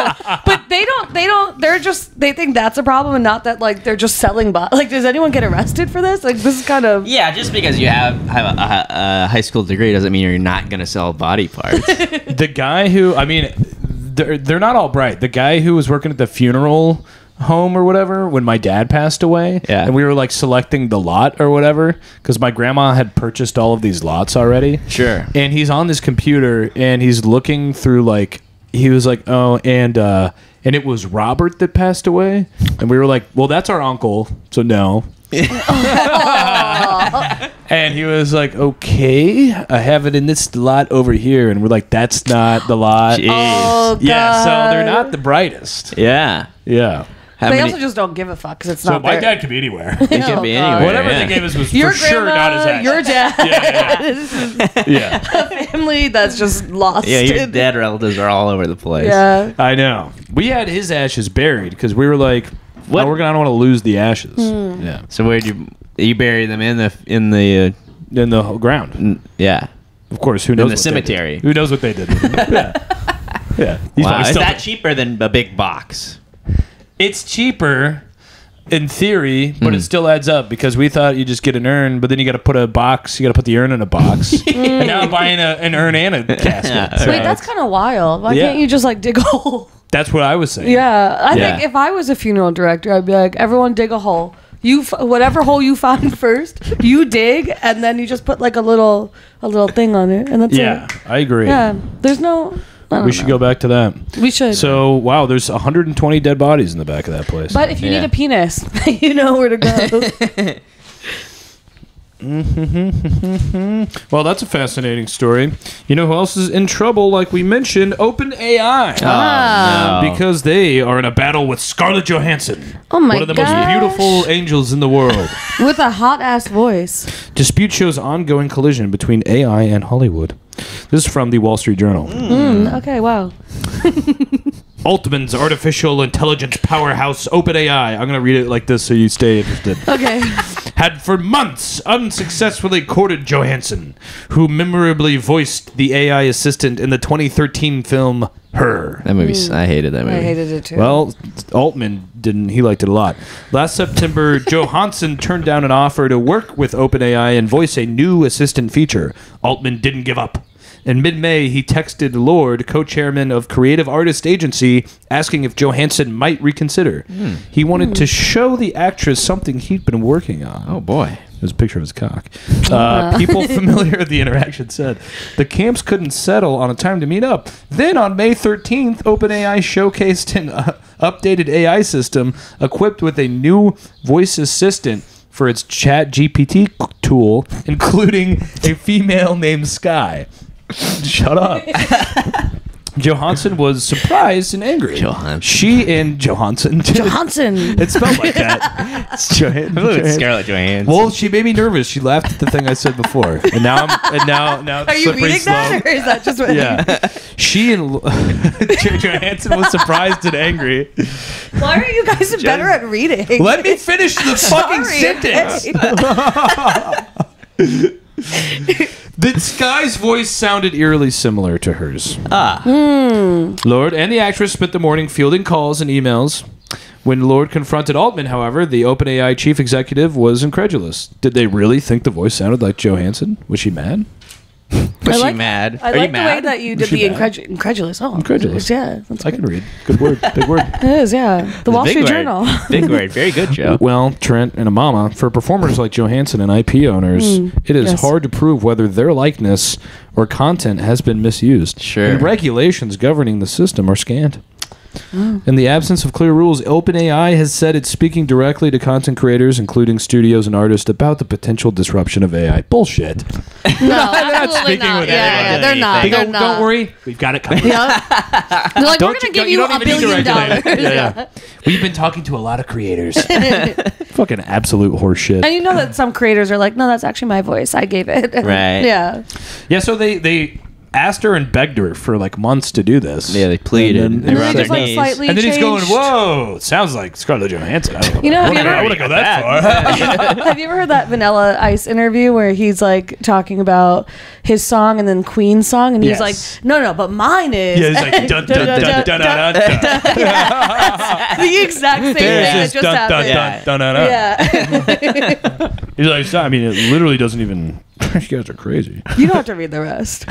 S1: But they don't. They don't. They're just. They think that's a problem, and not that like they're just selling. But like, does anyone get arrested for this? Like, this is kind of.
S3: Yeah, just because you have, have a, a, a high school degree doesn't mean you're not going to sell body parts. *laughs*
S4: the guy who I mean, they're they're not all bright. The guy who was working at the funeral home or whatever when my dad passed away,
S3: Yeah.
S4: and we were like selecting the lot or whatever because my grandma had purchased all of these lots already.
S3: Sure.
S4: And he's on this computer and he's looking through like he was like, oh, and uh, and it was Robert that passed away, and we were like, well, that's our uncle, so no. *laughs* And he was like, "Okay, I have it in this lot over here," and we're like, "That's not the lot."
S3: Jeez.
S1: Oh God.
S4: Yeah, so they're not the brightest.
S3: yeah.
S4: Yeah.
S3: How
S1: They
S3: many-
S1: also just don't give a fuck because it's
S4: So
S1: not
S4: my
S1: their.
S4: dad could be anywhere. *laughs*
S3: it could
S1: Oh,
S3: be
S1: God.
S3: anywhere.
S4: Whatever
S3: yeah.
S4: they gave us was
S1: Your
S4: for sure not his
S1: grandma,
S4: ass.
S1: your dad,
S4: Yeah, *laughs*
S1: this is
S4: yeah,
S1: a family that's just lost.
S3: Yeah, your
S1: in-
S3: dead relatives are all over the place.
S1: Yeah.
S4: I know. We had his ashes buried because we were like,
S3: What-
S4: "What? we're gonna I don't want to lose the ashes."
S1: Hmm.
S4: Yeah,
S3: So where'd you you bury them in the in the
S4: in the whole ground.
S3: uh, n- yeah?
S4: Of course, who knows?
S3: In the
S4: what they
S3: cemetery.
S4: did. Who knows what they did? with *laughs* them. yeah, yeah. He's
S3: Wow,
S4: probably
S3: is
S4: still-
S3: that cheaper than a big box?
S4: It's cheaper in theory, but
S3: Hmm.
S4: it still adds up because we thought you just get an urn, but then you got to put a box. You got to put the urn in a box. *laughs* and now I'm buying a, an urn and a *laughs* casket.
S3: Yeah,
S4: So
S1: Wait, that's kind of wild. Why
S4: Yeah.
S1: can't you just like dig a hole?
S4: that's what I was saying.
S1: Yeah, I
S3: Yeah.
S1: think if I was a funeral director, I'd be like, everyone dig a hole. You f- whatever hole you find *laughs* first, you dig, and then you just put like a little a little thing on it, and that's it.
S4: yeah,
S1: it.
S4: I agree.
S1: Yeah, there's no. I don't
S4: we should
S1: know.
S4: go back to that.
S1: We should.
S4: So wow, there's 120 dead bodies in the back of that place.
S1: but if you
S3: Yeah.
S1: need a penis, *laughs* you know where to go. *laughs*
S4: well, that's a fascinating story. You know who else is in trouble? Like we mentioned, OpenAI.
S3: Oh, no.
S4: Because they are in a battle with Scarlett Johansson.
S1: Oh my
S4: One of the
S1: gosh.
S4: most beautiful angels in the world. *laughs*
S1: With a hot ass voice.
S4: Dispute shows ongoing collision between AI and Hollywood. This is from the Wall Street Journal.
S1: Mm, okay, wow. *laughs*
S4: Altman's artificial intelligence powerhouse, OpenAI. I'm going to read it like this so you stay interested.
S1: Okay. *laughs*
S4: Had for months unsuccessfully courted Johansson, who memorably voiced the AI assistant in the 2013 film Her.
S3: that movie. Hmm. I hated that movie.
S1: I hated it too.
S4: Well, Altman didn't. He liked it a lot. Last September, *laughs* Johansson turned down an offer to work with OpenAI and voice a new assistant feature. Altman didn't give up. In mid May, he texted Lourd, co chairman of Creative Artist Agency, asking if Johansson might reconsider. He wanted to show the actress something he'd been working on.
S3: Oh boy.
S4: There's a picture of his cock. *laughs* Uh, people *laughs* familiar with the interaction said the camps couldn't settle on a time to meet up. Then on May 13th, OpenAI showcased an uh, updated AI system equipped with a new voice assistant for its Chat GPT tool, including a female named Sky. *laughs* Shut up. *laughs* Johansson was surprised and angry.
S3: Johansson.
S4: She and Johansson.
S1: Johansson. *laughs*
S4: It's spelled like that. It's Johan-
S3: Ooh, it's
S4: Johan-
S3: Scarlett Johansson.
S4: well, she made me nervous. She laughed at the thing I said before, and now I'm and now now it's
S1: Are you
S4: slippery
S1: reading
S4: slope.
S1: that, or is that just what?
S4: Yeah, she and Jo- Johansson was surprised and angry.
S1: Why are you guys better at reading?
S4: Let me finish the fucking
S1: Sorry,
S4: sentence.
S1: Okay.
S4: The this guy's voice sounded eerily similar to hers.
S3: Ah.
S4: Lourd and the actress spent the morning fielding calls and emails. When Lourd confronted Altman, however, the OpenAI chief executive was incredulous. Did they really think the voice sounded like Johansson? Was she mad? *laughs*
S3: Was
S1: I
S3: she
S1: like-
S3: mad?
S1: I
S3: Are you
S1: like the way that you did the
S4: mad?
S1: incredu- incredulous. Oh,
S4: Incredulous.
S1: Yeah, that's
S4: I can read. Good word. Big word. *laughs*
S1: It is, yeah. The Wall Street
S3: word.
S1: Journal. *laughs*
S3: Big word. Very good, Joe.
S4: Well, Trent and Amamah, for performers like Johansson and IP owners, hmm. it is
S1: yes.
S4: hard to prove whether their likeness or content has been misused.
S3: Sure.
S4: And regulations governing the system are scant. Oh. In the absence of clear rules, OpenAI has said it's speaking directly to content creators, including studios and artists, about the potential disruption of AI. Bullshit. *laughs*
S1: No, *laughs* absolutely
S4: speaking
S1: not.
S4: with
S1: Yeah,
S4: anyone
S1: yeah, they're not.
S4: They
S1: They're
S4: go,
S1: not.
S4: don't worry, we've got it covered.
S1: Yeah. *laughs* They're like, we're
S4: Don't
S1: gonna
S4: you-
S1: give
S4: you
S1: you,
S4: don't
S1: a
S4: even need to
S1: billion
S4: regulate
S1: dollars.
S4: it. Yeah, yeah. We've been talking to a lot of creators. Fucking absolute horseshit.
S1: And you know that some creators are like, no, that's actually my voice. I gave it.
S3: Right.
S1: Yeah.
S4: Yeah, so they they asked her and begged her for like months to do this.
S3: Yeah, they pleaded.
S4: And
S3: They
S4: then,
S3: were on
S1: just, like,
S3: knees.
S1: slightly
S4: and then he's going, "Whoa, sounds like Scarlett Johansson." I don't know.
S1: You know,
S4: I
S1: have you
S4: wouldn't-
S1: ever-
S4: I wouldn't go that far. *laughs*
S1: Have you ever heard that Vanilla Ice interview where he's like talking about his song and then Queen's song, and he's
S4: Yes.
S1: like, no, no, but mine is.
S4: yeah, it's like *laughs* dun dun dun dun dun dun. dun. *laughs*
S1: the exact same thing
S4: There's
S1: that just
S4: dun dun
S1: happened.
S4: dun dun dun.
S1: Yeah.
S4: He's like, I mean, it literally doesn't even. you guys are crazy.
S1: you don't have to read the rest.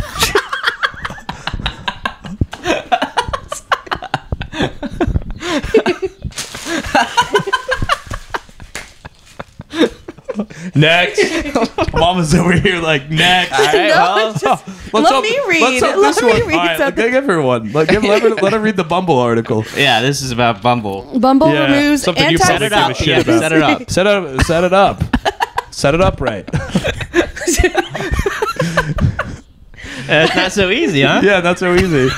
S4: Next, *laughs* Mama's over here like next.
S3: All right,
S1: No,
S3: well,
S1: it's just- *laughs*
S4: Let's hope-
S1: me read.
S4: Let's hope
S1: me
S4: one.
S1: read
S4: All right,
S1: something.
S4: give her one. Let, give, let, her, let her read the Bumble article. *laughs*
S3: yeah, this is about Bumble.
S1: Bumble
S4: Yeah,
S1: removes
S4: something you probably
S3: Set it
S4: give a
S3: up.
S4: shit
S3: Yeah,
S4: about.
S3: set it up.
S4: Set up. Set it up. set it up right.
S3: It's not so easy, huh?
S4: yeah, that's so easy.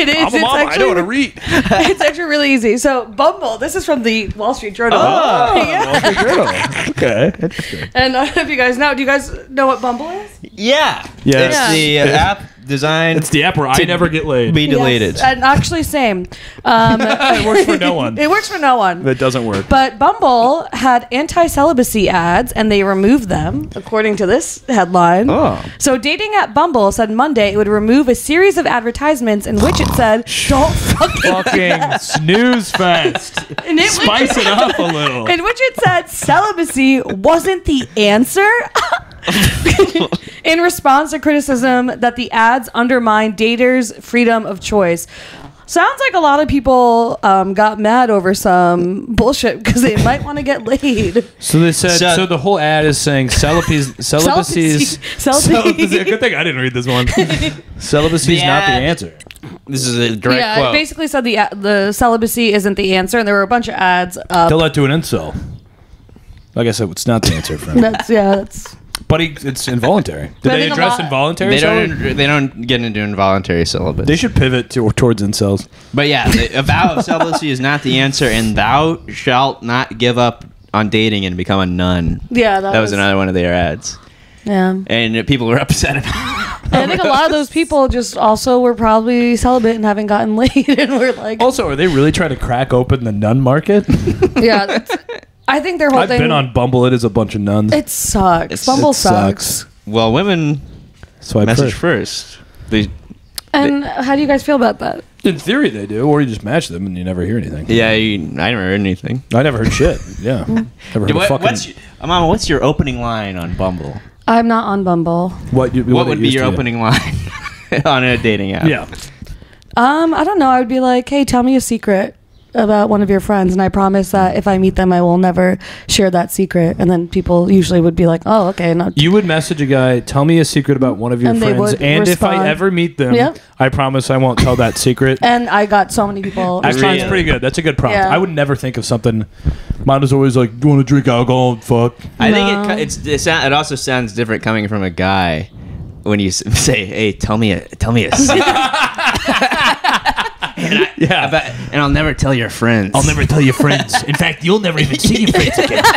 S1: It is.
S4: I'm a
S1: it's
S4: mama. I
S1: actually,
S4: know how to read. *laughs*
S1: it's actually really easy. So Bumble. This is from the Wall Street Journal.
S4: Oh, *laughs*
S1: Yeah.
S4: Wall Street Journal. Okay, interesting.
S1: And I don't know if you guys know. Do you guys know what Bumble is?
S3: Yeah.
S4: Yeah.
S3: It's
S1: Yeah.
S3: the uh, app designed
S4: It's the app where I never get laid.
S3: be deleted.
S1: Yes, and actually, same. Um, *laughs*
S4: it works for no one. *laughs*
S1: it works for no one.
S4: That doesn't work.
S1: But Bumble had anti-celibacy ads, and they removed them, according to this headline.
S3: Oh.
S1: So, dating at Bumble said Monday it would remove a series of advertisements in which it said, *sighs* "Don't fucking."
S4: Fucking *laughs* snooze fest.
S1: And it
S4: Spice it up a little.
S1: in which it said celibacy wasn't the answer. In response to criticism that the ads undermine daters' freedom of choice. Sounds like a lot of people um, got mad over some bullshit because they might want to get laid. *laughs*
S4: So they said. So,
S3: So-
S4: the whole ad is saying celibacies, *laughs* celibacies,
S1: Celibacy.
S4: celibacy. Good thing I didn't read this one. *laughs* Celibacy is not the answer.
S3: This is a direct
S1: yeah,
S3: quote.
S1: it basically said the the celibacy isn't the answer, and there were a bunch of ads. Up.
S4: Tell that to an incel. Like I said, it's not the answer, friend.
S1: That's yeah. That's
S4: But he, it's involuntary. Did
S1: But I
S4: they
S1: think a
S4: address
S1: lot-
S4: involuntary?
S3: they
S4: celibate?
S3: don't. They don't get into involuntary celibacy.
S4: They should pivot to, towards incels.
S3: But yeah, the, a vow of celibacy is not the answer, and thou shalt not give up on dating and become a nun.
S1: yeah. That,
S3: That was another one of their ads,
S1: Yeah.
S3: and people were *laughs* upset about.
S1: And I think a lot of those people just also were probably celibate and haven't gotten *laughs* laid, and were like,
S4: Also, are they really trying to crack open the nun market?
S1: yeah. *laughs* That's, I think their whole
S4: I've
S1: thing.
S4: been on Bumble. It is a bunch of nuns.
S1: It sucks.
S3: It's-
S1: Bumble
S4: it
S1: sucks.
S4: sucks.
S3: Well, women
S4: So I
S3: message
S4: pray.
S3: first. They,
S1: And how do you guys feel about that?
S4: In theory, they do, or you just match them and you never hear anything.
S3: yeah, you, I never heard anything.
S4: I never heard shit. Yeah, *laughs* never heard a
S3: What,
S4: fucking.
S3: what's your, Mama? What's your opening line on Bumble?
S1: I'm not on Bumble.
S4: what, you,
S3: What,
S4: it
S3: would be
S4: used
S3: your
S4: to
S3: opening line *laughs* on a dating app?
S4: Yeah,
S1: Um, I don't know. I would be like, hey, tell me a secret about one of your friends, and I promise that if I meet them, I will never share that secret. And then people usually would be like, oh, okay, no.
S4: you would message a guy, tell me a secret about one of your
S1: And
S4: friends,
S1: would
S4: and if I ever meet them,
S1: Yep.
S4: I promise I won't tell that secret. *laughs*
S1: And I got so many people.
S4: Actually,
S3: Really?
S4: it's pretty good. That's a good prompt.
S1: Yeah.
S4: I would never think of something. Mine is always like, "Do you want to drink alcohol and fuck?"
S3: I think it, it's it, sound, it also sounds different coming from a guy when you *laughs* say, "Hey, tell me a tell me a secret." *laughs* and, I, *laughs*
S4: Yeah.
S3: I bet- and I'll never tell your friends.
S4: I'll never tell your friends. *laughs* In fact, you'll never even see your friends again. *laughs*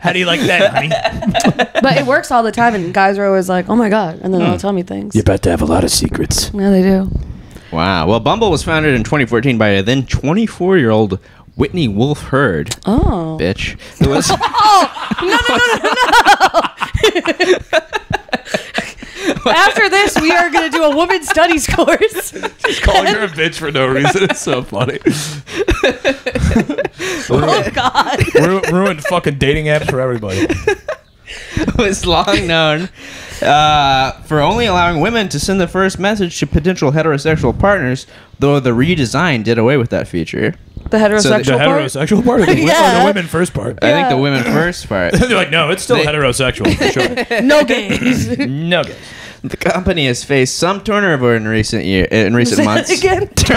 S4: How do you like that, honey?
S1: but it works all the time, and guys are always like, oh my God. And then they'll hmm. tell me things.
S4: You're about to have a lot of secrets.
S1: Yeah, they do.
S3: Wow. Well, Bumble was founded in 2014 by a then 24 year old Whitney Wolfe Herd.
S1: Oh.
S3: Bitch. Who was, oh,
S1: After this, we are going to do a women's studies course.
S4: Just calling her a *laughs* bitch for no reason. It's so funny. *laughs*
S1: oh God.
S4: Ru- ruined fucking dating apps for everybody. *laughs*
S3: was long known uh, for only allowing women to send the first message to potential heterosexual partners, though the redesign did away with that feature.
S1: The heterosexual
S4: The
S1: part.
S4: heterosexual part, or the,
S1: Yeah.
S4: or the women first part.
S3: I think the women first part.
S4: They're like, no, it's still
S3: They-
S4: heterosexual for sure.
S1: No gays.
S4: no gays.
S3: The company has faced some turnover in recent year in recent months.
S1: again. *laughs*
S3: All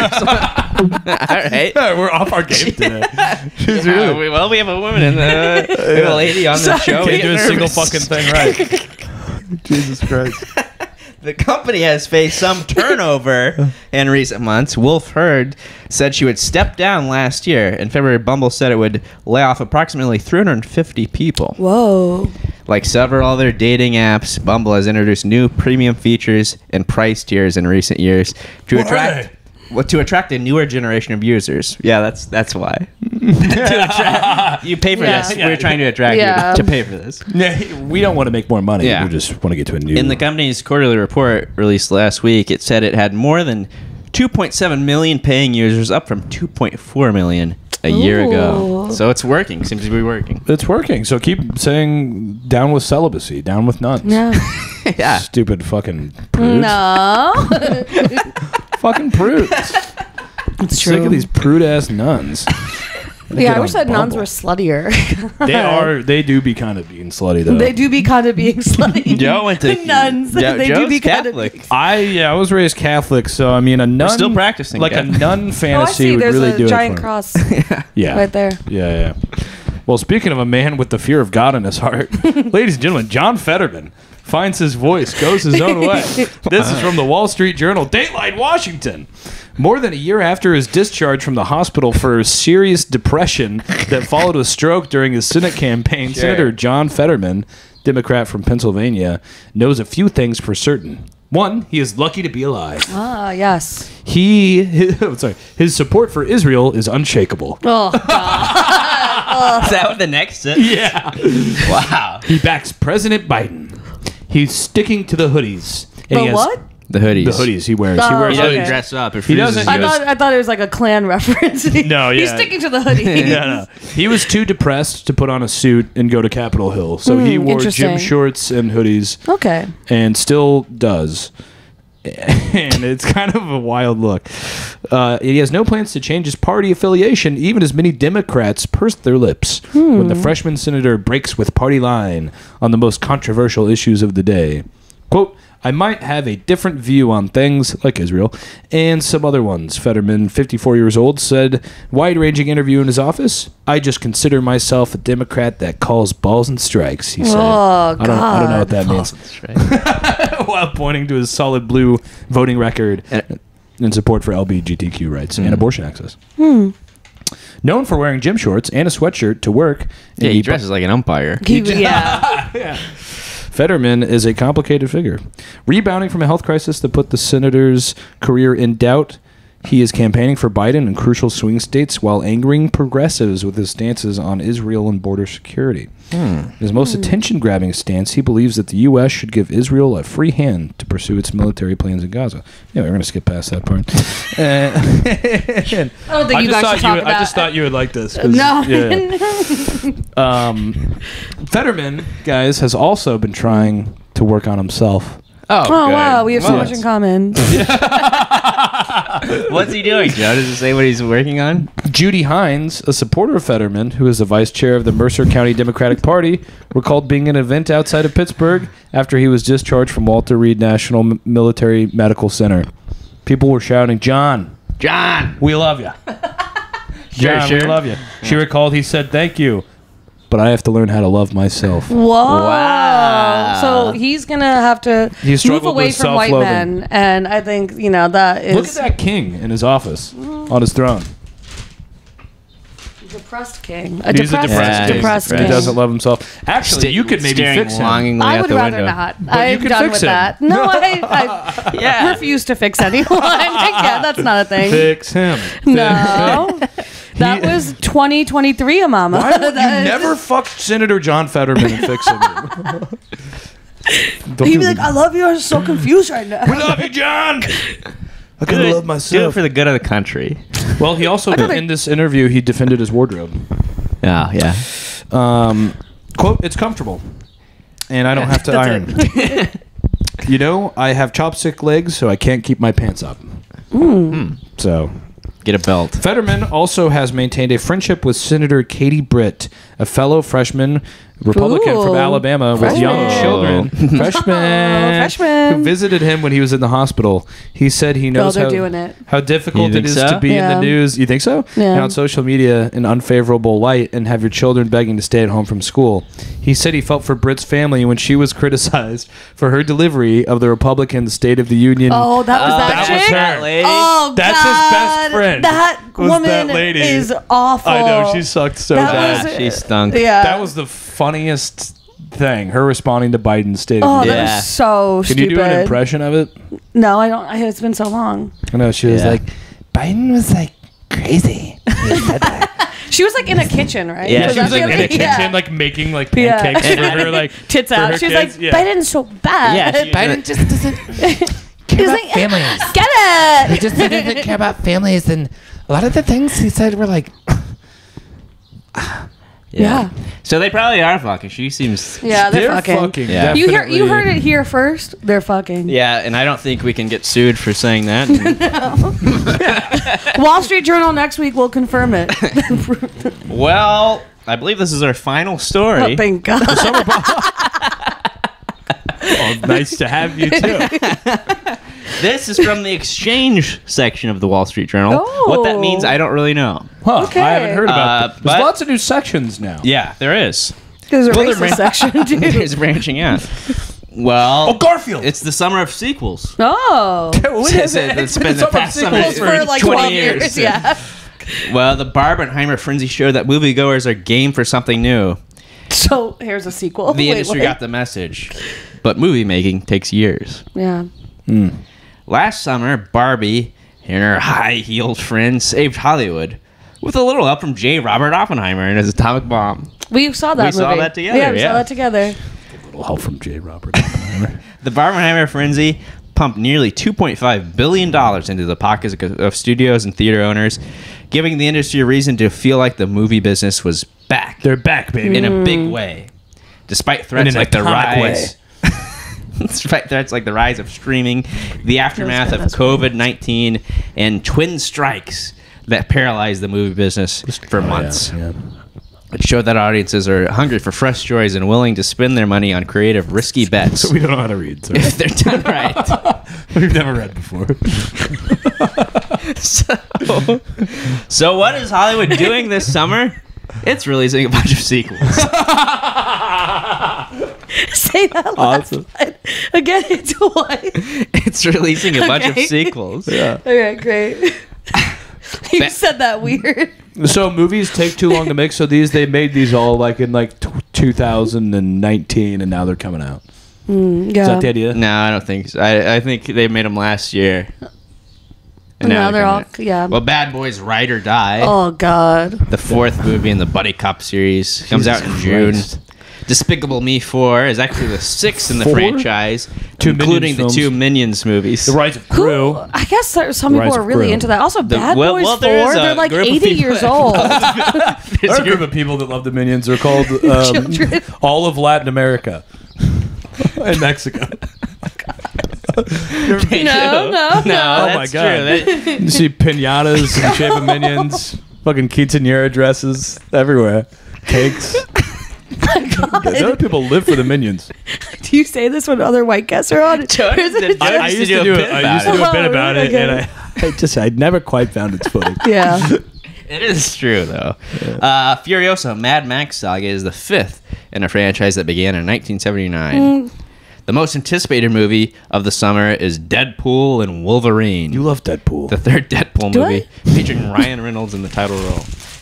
S3: right.
S4: Yeah, we're off our game today. *laughs* She's
S3: Yeah,
S4: really
S3: we- well, we have a woman in the we have a lady on the show.
S4: can't do a
S3: Get
S4: single fucking thing right. *laughs* Jesus Christ.
S3: The company has faced some *laughs* turnover in recent months. Wolfe Herd said she would step down last year. In February, Bumble said it would lay off approximately 350 people.
S1: Whoa.
S3: Like several other dating apps, Bumble has introduced new premium features and price tiers in recent years to
S4: What are
S3: attract well, to attract a newer generation of users. Yeah, that's that's why. *laughs* to attract, you pay for
S1: Yeah.
S3: this. We're trying to attract
S1: Yeah.
S3: you to pay for this.
S4: We don't want to make more money.
S3: Yeah.
S4: We just want to get to a new.
S3: In the company's quarterly report released last week, it said it had more than 2.7 million paying users, up from 2.4 million a year ago. So it's working. Seems to be working.
S4: it's working. So keep saying down with celibacy, down with nuns.
S1: Yeah. *laughs*
S3: yeah.
S4: Stupid fucking prudes.
S1: No. *laughs*
S4: Fucking prudes. *laughs*
S1: It's
S4: Sick of these prude ass nuns.
S1: Yeah, I wish
S4: on
S1: that nuns were sluttier. *laughs*
S4: They are. They do be kind of being slutty though.
S1: They do be kind of being slutty.
S3: Joe went to
S1: nuns.
S3: Joe-
S1: they do
S3: Joe's
S1: be kind
S3: Catholic.
S1: of.
S4: I yeah, I was raised Catholic, so I mean a nun
S3: still practicing,
S4: like
S3: Catholic.
S4: a nun *laughs*
S1: Oh, I
S4: fantasy
S1: see.
S4: would
S1: There's
S4: really
S1: a
S4: do
S1: giant
S4: it for
S1: cross *laughs*
S4: Yeah,
S1: right there.
S4: Yeah, yeah. Well, speaking of a man with the fear of God in his heart, ladies and gentlemen, John Fetterman finds his voice, goes his own way. *laughs* This is from the Wall Street Journal, Dateline, Washington. More than a year after his discharge from the hospital for serious depression that followed a stroke during his Senate campaign, Senator John Fetterman, Democrat from Pennsylvania, knows a few things for certain. One, he is lucky to be alive.
S1: Ah, yes.
S4: He, his, *laughs* sorry, his support for Israel is unshakable.
S1: Oh, God. *laughs*
S3: Is that what the next said?
S4: Yeah.
S3: Wow.
S4: He backs President Biden. He's sticking to the hoodies. And he
S1: But
S4: has-
S1: what?
S3: The hoodies.
S4: The hoodies he wears. he
S1: Oh,
S4: wears.
S3: He doesn't
S1: Okay.
S3: dress up. It
S4: He doesn't-
S1: I
S3: you.
S1: thought I thought it was like a Klan *laughs* reference.
S4: No, yeah.
S1: He's
S4: yeah.
S1: sticking to the hoodie.
S4: no, *laughs* no. He was too depressed to put on a suit and go to Capitol Hill, so he
S1: Hmm,
S4: wore
S1: interesting.
S4: gym shorts and hoodies,
S1: Okay.
S4: and still does. *laughs* And it's kind of a wild look. Uh, he has no plans to change his party affiliation, even as many Democrats purse their lips when the freshman senator breaks with party line on the most controversial issues of the day. Quote, I might have a different view on things like Israel and some other ones. Fetterman, 54 years old, said, wide ranging interview in his office. I just consider myself a Democrat that calls balls and strikes, he said.
S1: Oh,
S4: I, don't, I don't know what
S1: God.
S4: that means. *laughs* While pointing to his solid blue voting record
S3: And-
S4: in support for LGBTQ rights
S3: Hmm.
S4: and abortion access. Known for wearing gym shorts and a sweatshirt to work,
S3: Yeah,
S4: and
S3: he dresses like an umpire.
S1: He, yeah. *laughs*
S4: Fetterman is a complicated figure. Rebounding from a health crisis that put the senator's career in doubt, he is campaigning for Biden in crucial swing states while angering progressives with his stances on Israel and border security. His most attention grabbing stance, he believes that the U.S. should give Israel a free hand to pursue its military plans in Gaza. Yeah, we're going to skip past that part. *laughs* Uh,
S1: I don't think you guys should talk
S4: would,
S1: about
S4: I just thought you would like this.
S1: No. *laughs*
S4: yeah. Um, Fetterman, guys, has also been trying to work on himself.
S3: Oh,
S1: Oh
S3: good.
S1: wow, we have so much in common. *laughs* *laughs*
S3: What's he doing, Joe? Does it say what he's working on?
S4: Judy Hines, a supporter of Fetterman, who is the vice chair of the Mercer County Democratic Party, recalled being at an event outside of Pittsburgh after he was discharged from Walter Reed National M- Military Medical Center. People were shouting, "John,
S3: John.
S4: we love *laughs* you.
S3: Sure,
S4: John, we love you." She recalled he said, "Thank you, but I have to learn how to love myself."
S1: Whoa!
S3: Wow.
S1: So he's gonna have to
S4: He
S1: move away from white
S4: self-loathing.
S1: men, and I think you know that is
S4: Look at that king in his office on his throne.
S1: depressed king. A
S4: He's a
S1: depressed,
S4: depressed
S3: Yeah,
S4: king.
S1: depressed
S4: He doesn't love himself. Actually, you could maybe fix him.
S3: longingly
S1: I would rather
S3: window.
S1: not.
S4: you
S1: I'm
S4: could
S1: done
S4: fix
S1: with
S4: him.
S1: that. *laughs* No, I, I *laughs*
S3: Yeah.
S1: refuse to fix anyone. *laughs* yeah, that's not a thing.
S4: Fix him.
S1: No. That
S4: He-
S1: was 2023, Amamah.
S4: Why would *laughs* you never fuck Senator John Fetterman and fix him? *laughs* Don't
S1: He'd be like,
S4: the-
S1: "I love you. I'm so confused right now."
S4: we love you, John. *laughs* I
S3: Do
S4: gotta
S3: it,
S4: love
S3: do it
S4: myself.
S3: for the good of the country.
S4: well, he also
S1: gotta-
S4: in this interview he defended his wardrobe.
S3: Yeah, yeah.
S4: Um, quote: It's comfortable, and I don't have to iron. you know, I have chopstick legs, so I can't keep my pants up. So
S3: Get a belt.
S4: Fetterman also has maintained a friendship with Senator Katie Britt, a fellow freshman Republican from
S1: Ooh.
S4: Alabama with young children. *laughs* *laughs* freshman.
S1: Oh, freshman.
S4: Who visited him when he was in the hospital. He said he knows
S1: they're
S4: how,
S1: doing it.
S4: how difficult
S3: You
S4: it
S3: think
S4: is
S3: so?
S4: to be in
S1: Yeah.
S4: the news. You think so?
S1: Yeah.
S4: And on social media in unfavorable light and have your children begging to stay at home from school. He said he felt for Britt's family when she was *laughs* criticized for her delivery of the Republican State of the Union
S1: Oh, that was
S3: Oh,
S1: that, uh,
S4: that was
S1: chick.
S4: her.
S3: lady.
S1: Oh,
S4: That's his best friend,
S1: That
S4: was
S1: woman
S4: that lady.
S1: is awful.
S4: I know she sucked so
S1: That
S4: bad.
S1: was-
S3: she stunk.
S1: Yeah,
S4: that was the funniest thing. Her responding to Biden's state
S1: Oh,
S4: of the
S1: that
S3: Yeah.
S1: was so
S4: Can
S1: stupid.
S4: you do an impression of it?
S1: No, I don't. I, it's been so long.
S4: I know she was
S3: Yeah.
S4: like, Biden was like crazy. He said that. *laughs*
S1: She was like in a kitchen, right?
S3: Yeah, she was, like, in a
S1: kitchen, yeah.
S4: like making like
S1: Yeah.
S4: pancakes for her, *laughs* like
S1: Tits
S4: for her
S1: out. She was
S4: kids.
S1: like,
S4: Yeah.
S1: Biden's so bad.
S3: Yeah, *laughs* she
S5: Biden just doesn't care
S1: He's
S5: about
S1: like,
S5: families.
S1: Get
S5: He
S1: it.
S5: just doesn't care about families, and a lot of the things he said were like,
S1: Yeah.
S3: So they probably are fucking. She seems.
S1: Yeah, they're,
S4: They're
S1: fucking.
S4: fucking.
S3: Yeah.
S1: You hear? You heard it here first. They're fucking.
S3: Yeah, and I don't think we can get sued for saying that. *laughs* *laughs*
S1: Wall Street Journal next week will confirm it. *laughs*
S3: well, I believe this is our final story.
S1: oh, thank God.
S4: Oh, nice to have you too.
S3: This is from the *laughs* exchange section of the Wall Street Journal. What that
S1: Oh.
S3: means, I don't really know.
S4: Huh,
S1: Okay.
S4: I haven't heard about
S3: Uh,
S4: that. There's
S3: but-
S4: lots of new sections now.
S3: Yeah, there is.
S1: There's a
S3: Well, they're
S1: racist
S3: ran-
S1: section too.
S3: There's branching out. Well,
S4: Oh, Garfield.
S3: it's the summer of sequels.
S1: Oh. *laughs*
S4: What
S3: It's,
S4: is it?
S3: it's been the
S4: Summer of
S3: past summer
S4: sequels
S3: for,
S1: for like
S3: 20
S1: 12
S3: years.
S1: years. Yeah. *laughs*
S3: Well, the Barbenheimer frenzy showed that moviegoers are game for something new.
S1: So here's a sequel.
S3: The
S1: Wait,
S3: industry
S1: what?
S3: got the message, but movie making takes years.
S1: Yeah.
S3: Last summer, Barbie and her high-heeled friend saved Hollywood with a little help from J. Robert Oppenheimer and his atomic bomb.
S1: We saw that
S3: We
S1: movie.
S3: saw that together,
S1: Yeah, we
S3: yeah.
S1: saw that together.
S4: A little help from J. Robert. Oppenheimer. *laughs*
S3: The Barbenheimer frenzy pumped nearly 2.5 billion dollars into the pockets of- of studios and theater owners, giving the industry a reason to feel like the movie business was back
S4: They're back, baby.
S3: in a big mm. way, despite threats
S4: an
S3: like the
S4: atomic *laughs*
S3: rise. Despite threats like the rise of streaming, the aftermath of COVID 19, and twin strikes that paralyzed the movie business for months.
S4: Oh, Yeah, yeah.
S3: It showed that audiences are hungry for fresh stories and willing to spend their money on creative, risky *laughs* bets So
S4: We don't know how to read. Sorry.
S3: if *laughs* they're done right.
S4: We've never read before.
S3: so, so what is Hollywood doing this summer? It's releasing a bunch of sequels. *laughs*
S1: Say that
S4: Awesome.
S1: last line. Again, it's what?
S3: it's releasing a bunch of sequels.
S4: Yeah.
S1: Okay, great. *laughs* you
S3: Ba-
S1: said that weird.
S4: So movies take too long to make. So these they made these all like in like t- 2019, and now they're coming out.
S1: Mm, yeah.
S4: Is that the idea?
S3: No, I don't think so. I, I think they made them last year. And
S1: now they're all
S3: coming
S1: yeah.
S3: Well, Bad Boys Ride or Die,
S1: oh God.
S3: the fourth movie in the Buddy Cop series, comes out in June.
S4: Christ.
S3: Despicable Me 4 is actually the sixth in the
S4: Four?
S3: franchise,
S4: Two
S3: including
S4: Minions
S3: the two. Minions movies.
S4: The Rise of
S1: Who? I guess there, some
S4: The
S1: people
S4: Rise
S1: are
S4: of
S1: really
S4: Gru.
S1: into that. Also,
S3: The-
S1: Bad
S3: well-
S1: Boys
S3: well, there is
S1: 4,
S3: a
S1: they're like
S3: group of
S1: 80
S3: people
S1: years
S3: that *laughs*
S1: old.
S4: There are a group of people that love the Minions. They're called *laughs* um,
S1: Children.
S4: all of Latin America *laughs* and Mexico.
S1: No, no, no.
S3: no.
S4: Oh my
S3: that's
S4: God.
S3: true. They-
S4: You see pinatas in the shape of minions, fucking quinceanera dresses everywhere, cakes. Yeah, *laughs* other people live for the minions. *laughs*
S1: Do you say this when other white guests are on?
S3: Joe
S1: Is
S3: I- I used to do a bit
S4: I used to
S3: about
S4: do a
S1: it.
S4: bit about it,
S1: Okay.
S4: and I, I just I never quite found its footing. *laughs*
S1: yeah.
S3: It is true, though. Uh, Furiosa Mad Max Saga is the fifth in a franchise that began in 1979. The most anticipated movie of the summer is Deadpool and Wolverine.
S4: You love Deadpool.
S3: the third Deadpool
S1: Do
S3: movie featuring Ryan Reynolds in the title role.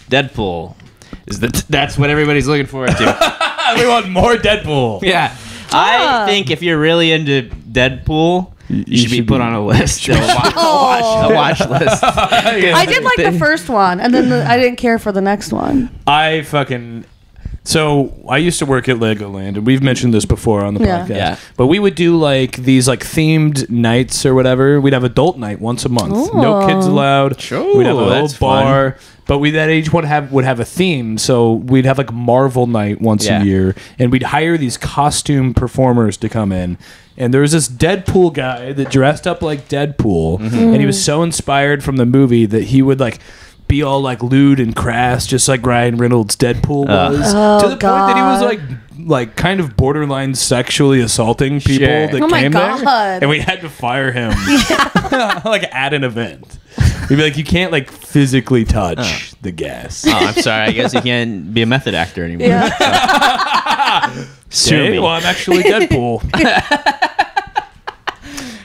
S3: Deadpool is the that's what everybody's looking forward to. *laughs*
S4: we want more Deadpool.
S3: yeah.
S1: Ah.
S3: I think if you're really into Deadpool, you,
S4: you
S3: should be put
S4: be-
S3: on a list, *laughs* *laughs* a watch, a watch, a watch list.
S1: I did like the first one, and then the, I didn't care for the next one.
S4: I fucking So I used to work at Legoland, and we've mentioned this before on the
S1: Yeah.
S4: podcast.
S3: Yeah.
S4: But we would do like these like themed nights or whatever. We'd have adult night once a month. No kids allowed.
S3: Sure,
S4: We'd have a little
S3: that's
S4: bar. But we that each would have would have a theme. So we'd have like Marvel night once
S3: Yeah.
S4: a year, and we'd hire these costume performers to come in. And there was this Deadpool guy that dressed up like Deadpool, and he was so inspired from the movie that he would like be all like lewd and crass, just like Ryan Reynolds' Deadpool
S3: Uh.
S4: was,
S1: Oh,
S4: to the point that he was
S1: God.
S4: like like kind of borderline sexually assaulting people
S3: Sure.
S4: that
S1: Oh my
S4: came there,
S1: God.
S4: and we had to fire him *laughs* *laughs* like at an event. He'd be like, "You can't like physically touch the gas.
S3: Oh, I'm sorry. I guess you can't be a method actor anymore.
S1: Yeah. *laughs*
S3: Sue me.
S4: well, I'm actually Deadpool. *laughs*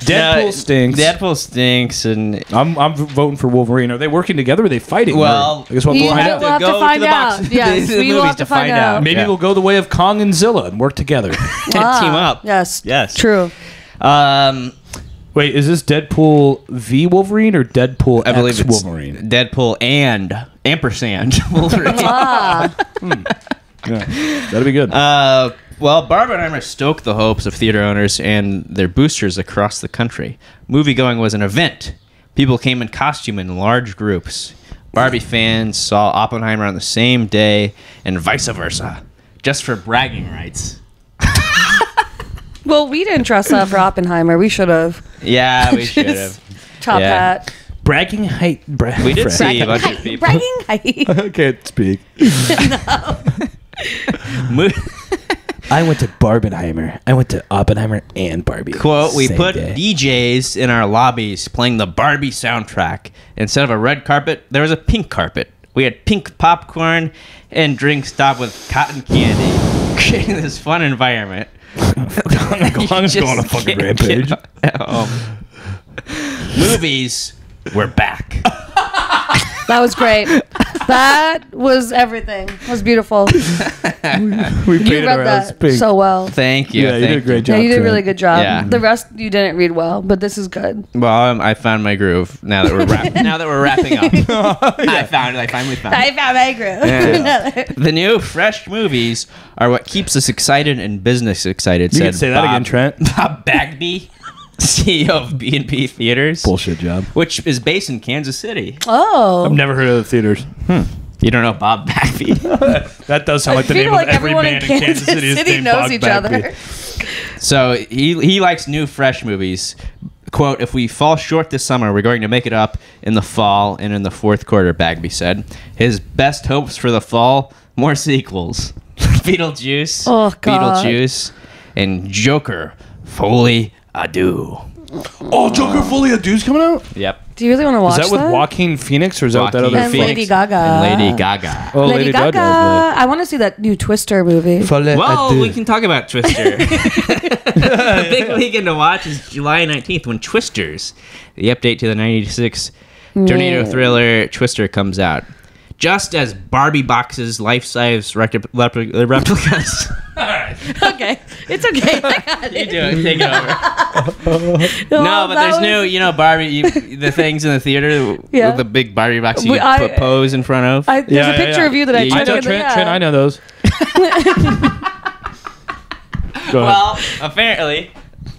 S4: Deadpool
S3: No,
S4: stinks.
S3: Deadpool stinks, and
S4: I'm I'm voting for Wolverine. Are they working together? Or are they fighting?
S3: Well,
S4: I guess we'll have
S1: You
S4: to find
S1: have
S4: out.
S1: to- We'll have
S3: go
S1: find
S3: the
S1: out.
S3: box,
S1: Yes, *laughs*
S3: the
S1: we will
S3: movies
S1: have to find out.
S4: Maybe
S3: Yeah.
S4: we'll go the way of Kong and Zilla and work together.
S3: Team up.
S1: Yes.
S3: Yes.
S1: True.
S3: Um,
S4: Wait, is this Deadpool v Wolverine or Deadpool
S3: I believe it's
S4: Wolverine?
S3: Deadpool and ampersand *laughs* Wolverine.
S1: Ah.
S4: Yeah, that'd be good.
S3: Uh, well, Barbenheimer stoked the hopes of theater owners and their boosters across the country. Moviegoing was an event. People came in costume in large groups. Barbie fans saw Oppenheimer on the same day, and vice versa, just for bragging rights.
S1: Well, we didn't dress up for *clears throat* Oppenheimer. We should have.
S3: Yeah, we *laughs* should have.
S1: Top
S3: Yeah.
S1: hat.
S4: Bragging height. Bra-
S3: We did
S4: Brag-
S3: see a bunch of people.
S1: Bragging height. *laughs*
S4: I can't speak. *laughs*
S3: Mo-
S4: I went to Barbenheimer. I went to Oppenheimer and Barbie.
S3: Quote, we
S4: Same
S3: put
S4: day.
S3: DJs in our lobbies playing the Barbie soundtrack. Instead of a red carpet, there was a pink carpet. We had pink popcorn and drinks topped with cotton candy, creating this fun environment. Just
S4: going on a fucking rampage. *laughs*
S3: Movies, we're back. *laughs*
S1: That was great. That was everything. It was beautiful. *laughs*
S4: We
S1: You read that
S4: pink.
S1: so well.
S3: Thank you.
S4: yeah, you did a great job.
S1: Yeah,
S4: job.
S1: you did a really good job.
S3: Yeah.
S1: The rest you didn't read well, but this is good.
S3: Well, um, I found my groove now that we're wrap- now that we're wrapping up. *laughs* *laughs* I found it. I finally found it.
S1: I found my groove.
S3: Yeah. the new fresh movies are what keeps us excited and business excited.
S4: You
S3: said
S4: can say that again, Trent.
S3: Bob Bagby, CEO of B&B Theaters,
S4: Bullshit job.
S3: which is based in Kansas City.
S1: Oh.
S4: I've never heard of the theaters. Hmm.
S3: You don't know Bob Bagby? *laughs*
S4: That does sound like
S1: I
S4: the
S1: feel
S4: name
S1: like
S4: of every
S1: everyone
S4: man
S1: in Kansas
S4: City, is
S1: City
S4: named
S1: knows
S4: Bob
S1: each
S4: Bagby.
S1: other.
S3: so he he likes new fresh movies. Quote, if we fall short this summer, we're going to make it up in the fall and in the fourth quarter, Bagby said. His best hopes for the fall, more sequels. *laughs* Beetlejuice,
S1: Oh, God.
S3: Beetlejuice, and Joker, Folie à Deux.
S4: Oh, Joker Folie à Deux's coming out?
S3: Yep.
S1: Do you really want to watch
S4: Is that with Joaquin Phoenix or is that with that
S3: Joaquin
S4: other
S1: And
S4: Phoenix?
S1: Lady Gaga.
S3: And Lady Gaga.
S4: Oh,
S1: Lady, Gaga. I want to see that new Twister movie.
S3: Well, we can talk about Twister. *laughs* *laughs* the big weekend to watch is July 19th when Twisters, the update to the 96 tornado
S1: Yeah.
S3: thriller Twister, comes out. Just as Barbie boxes, life-size repli- repli- replicas. *laughs*
S1: okay, it's okay. *laughs* I got
S3: you do it. Take it over. *laughs*
S1: Oh,
S3: no, but
S1: that
S3: there's
S1: was-
S3: new, you know, Barbie, you, the things in the theater,
S1: Yeah.
S3: the big Barbie box you
S1: I-
S3: put pose in front of.
S1: I, there's
S4: Yeah,
S1: a
S4: yeah,
S1: picture
S4: yeah.
S1: of you that I
S3: You
S1: tried
S4: I
S1: to
S4: know
S1: get.
S4: Trent,
S1: yeah.
S4: Trent, I know those. *laughs* Go ahead.
S3: well, apparently,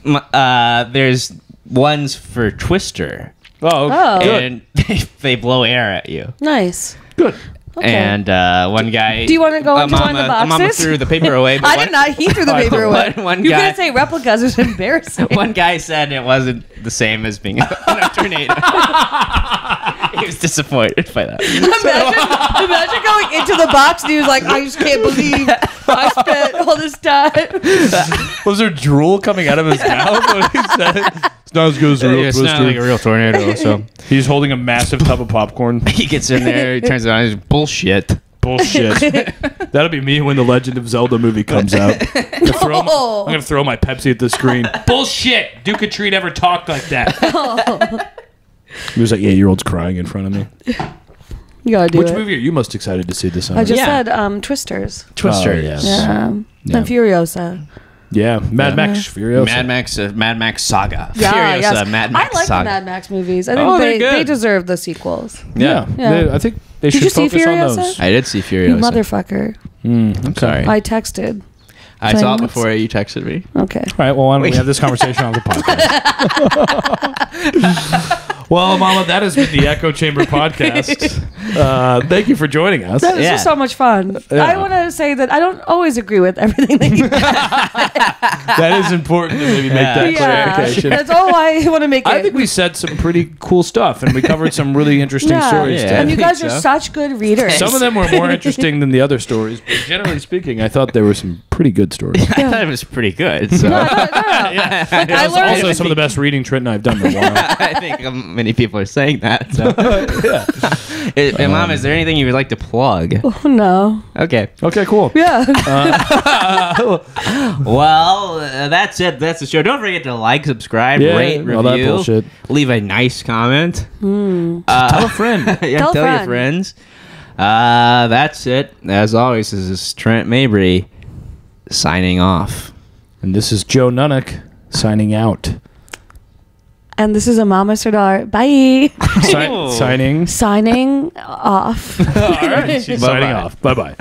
S3: uh, there's ones for Twister.
S4: Oh,
S1: Oh.
S4: good.
S3: and they, they blow air at you.
S1: Nice.
S4: Good.
S1: Okay.
S3: And uh, one guy.
S1: Do you wanna go
S3: a
S1: into one of the
S3: mama- a Mama threw the paper away. *laughs* But
S1: I
S3: one,
S1: did not. He threw the *laughs* paper away.
S3: One, one
S1: you
S3: guy.
S1: couldn't say replicas. It's *laughs* embarrassing.
S3: one guy said it wasn't the same as being in a tornado. *laughs* he was disappointed by that. *laughs*
S1: imagine, *laughs* imagine going into the box and he was like, "I just can't believe I spent all this time."
S4: Was there drool coming out of his mouth when he said it? It's not as good as a real
S3: it's not
S4: twister.
S3: like a real tornado. So
S4: He's holding a massive tub of popcorn.
S3: he gets in there. He turns it on. He's bullshit.
S4: Bullshit. That'll be me when the Legend of Zelda movie comes out. I'm gonna, throw,
S1: No.
S4: I'm gonna throw my Pepsi at the screen. Bullshit. Deku Tree never talked like that. He was like eight year olds crying in front of me.
S1: You gotta do
S4: Which
S1: it.
S4: movie are you most excited to see this summer?
S1: I just
S3: Yeah.
S1: said um, Twisters.
S3: Twister.
S4: Oh, yes.
S1: Yeah.
S4: Yeah.
S1: And Furiosa.
S4: Yeah, Mad
S3: Yeah.
S4: Max Furiosa.
S3: Mad Max. Uh, Mad Max Saga.
S1: Yeah,
S3: Furiosa,
S1: yes.
S3: Mad Max
S1: I like
S3: Saga.
S1: the Mad Max movies. I think
S4: Oh, they're
S1: they,
S4: good.
S1: they deserve the sequels.
S4: Yeah,
S1: Yeah.
S4: They- I think they
S1: Did
S4: should
S1: you see
S4: focus on
S1: Furiosa?
S4: those.
S3: I did see Furiosa.
S1: You motherfucker.
S4: Mm,
S3: I'm sorry. I, texted.
S1: I texted.
S3: saw it before you texted me.
S1: Okay.
S4: All right. Well, why don't we *laughs* have this conversation on the podcast? *laughs* well, Mama, that has been the Echo Chamber *laughs* podcast. Uh, thank you for joining us.
S1: That was
S3: Yeah.
S1: just so much fun.
S4: Yeah.
S1: I want to say that I don't always agree with everything that you *laughs*
S4: that is important to maybe make that
S1: Yeah,
S4: clarification.
S1: that's all I want to make it.
S4: I think we said some pretty cool stuff, and we covered some really interesting
S1: yeah.
S4: stories.
S3: Yeah.
S4: today.
S1: and you
S3: think
S1: guys are such good readers.
S4: Some of them were more *laughs* interesting than the other stories, but generally speaking, I thought there were some pretty good stories.
S3: I thought it was pretty good. So
S1: No, no, no, no. Like, I
S4: It was
S1: learned.
S4: also some of the best reading Trent and I've done in a while. *laughs*
S3: I think um, many people are saying that. So. Eh, eh, Mom, is there anything you would like to plug? *laughs*
S1: Oh, no.
S3: Okay.
S4: Okay, cool.
S1: Yeah. *laughs*
S3: Well, uh, that's it. That's the show. Don't forget to like, subscribe,
S4: Yeah,
S3: rate,
S4: all that
S3: review,
S4: bullshit.
S3: leave a nice comment.
S1: Hmm.
S3: Uh, *laughs*
S4: Tell a friend.
S3: yeah,
S1: Tell
S3: tell,
S1: a
S3: your
S1: friend.
S3: friends. Uh, that's it. As always, this is Trent Mabry signing off.
S4: And this is Joe Nunnink signing out.
S1: And this is Amamah Sardar. Bye.
S4: Si- signing.
S1: Signing off. *laughs*
S4: All right, she's signing off. Bye bye.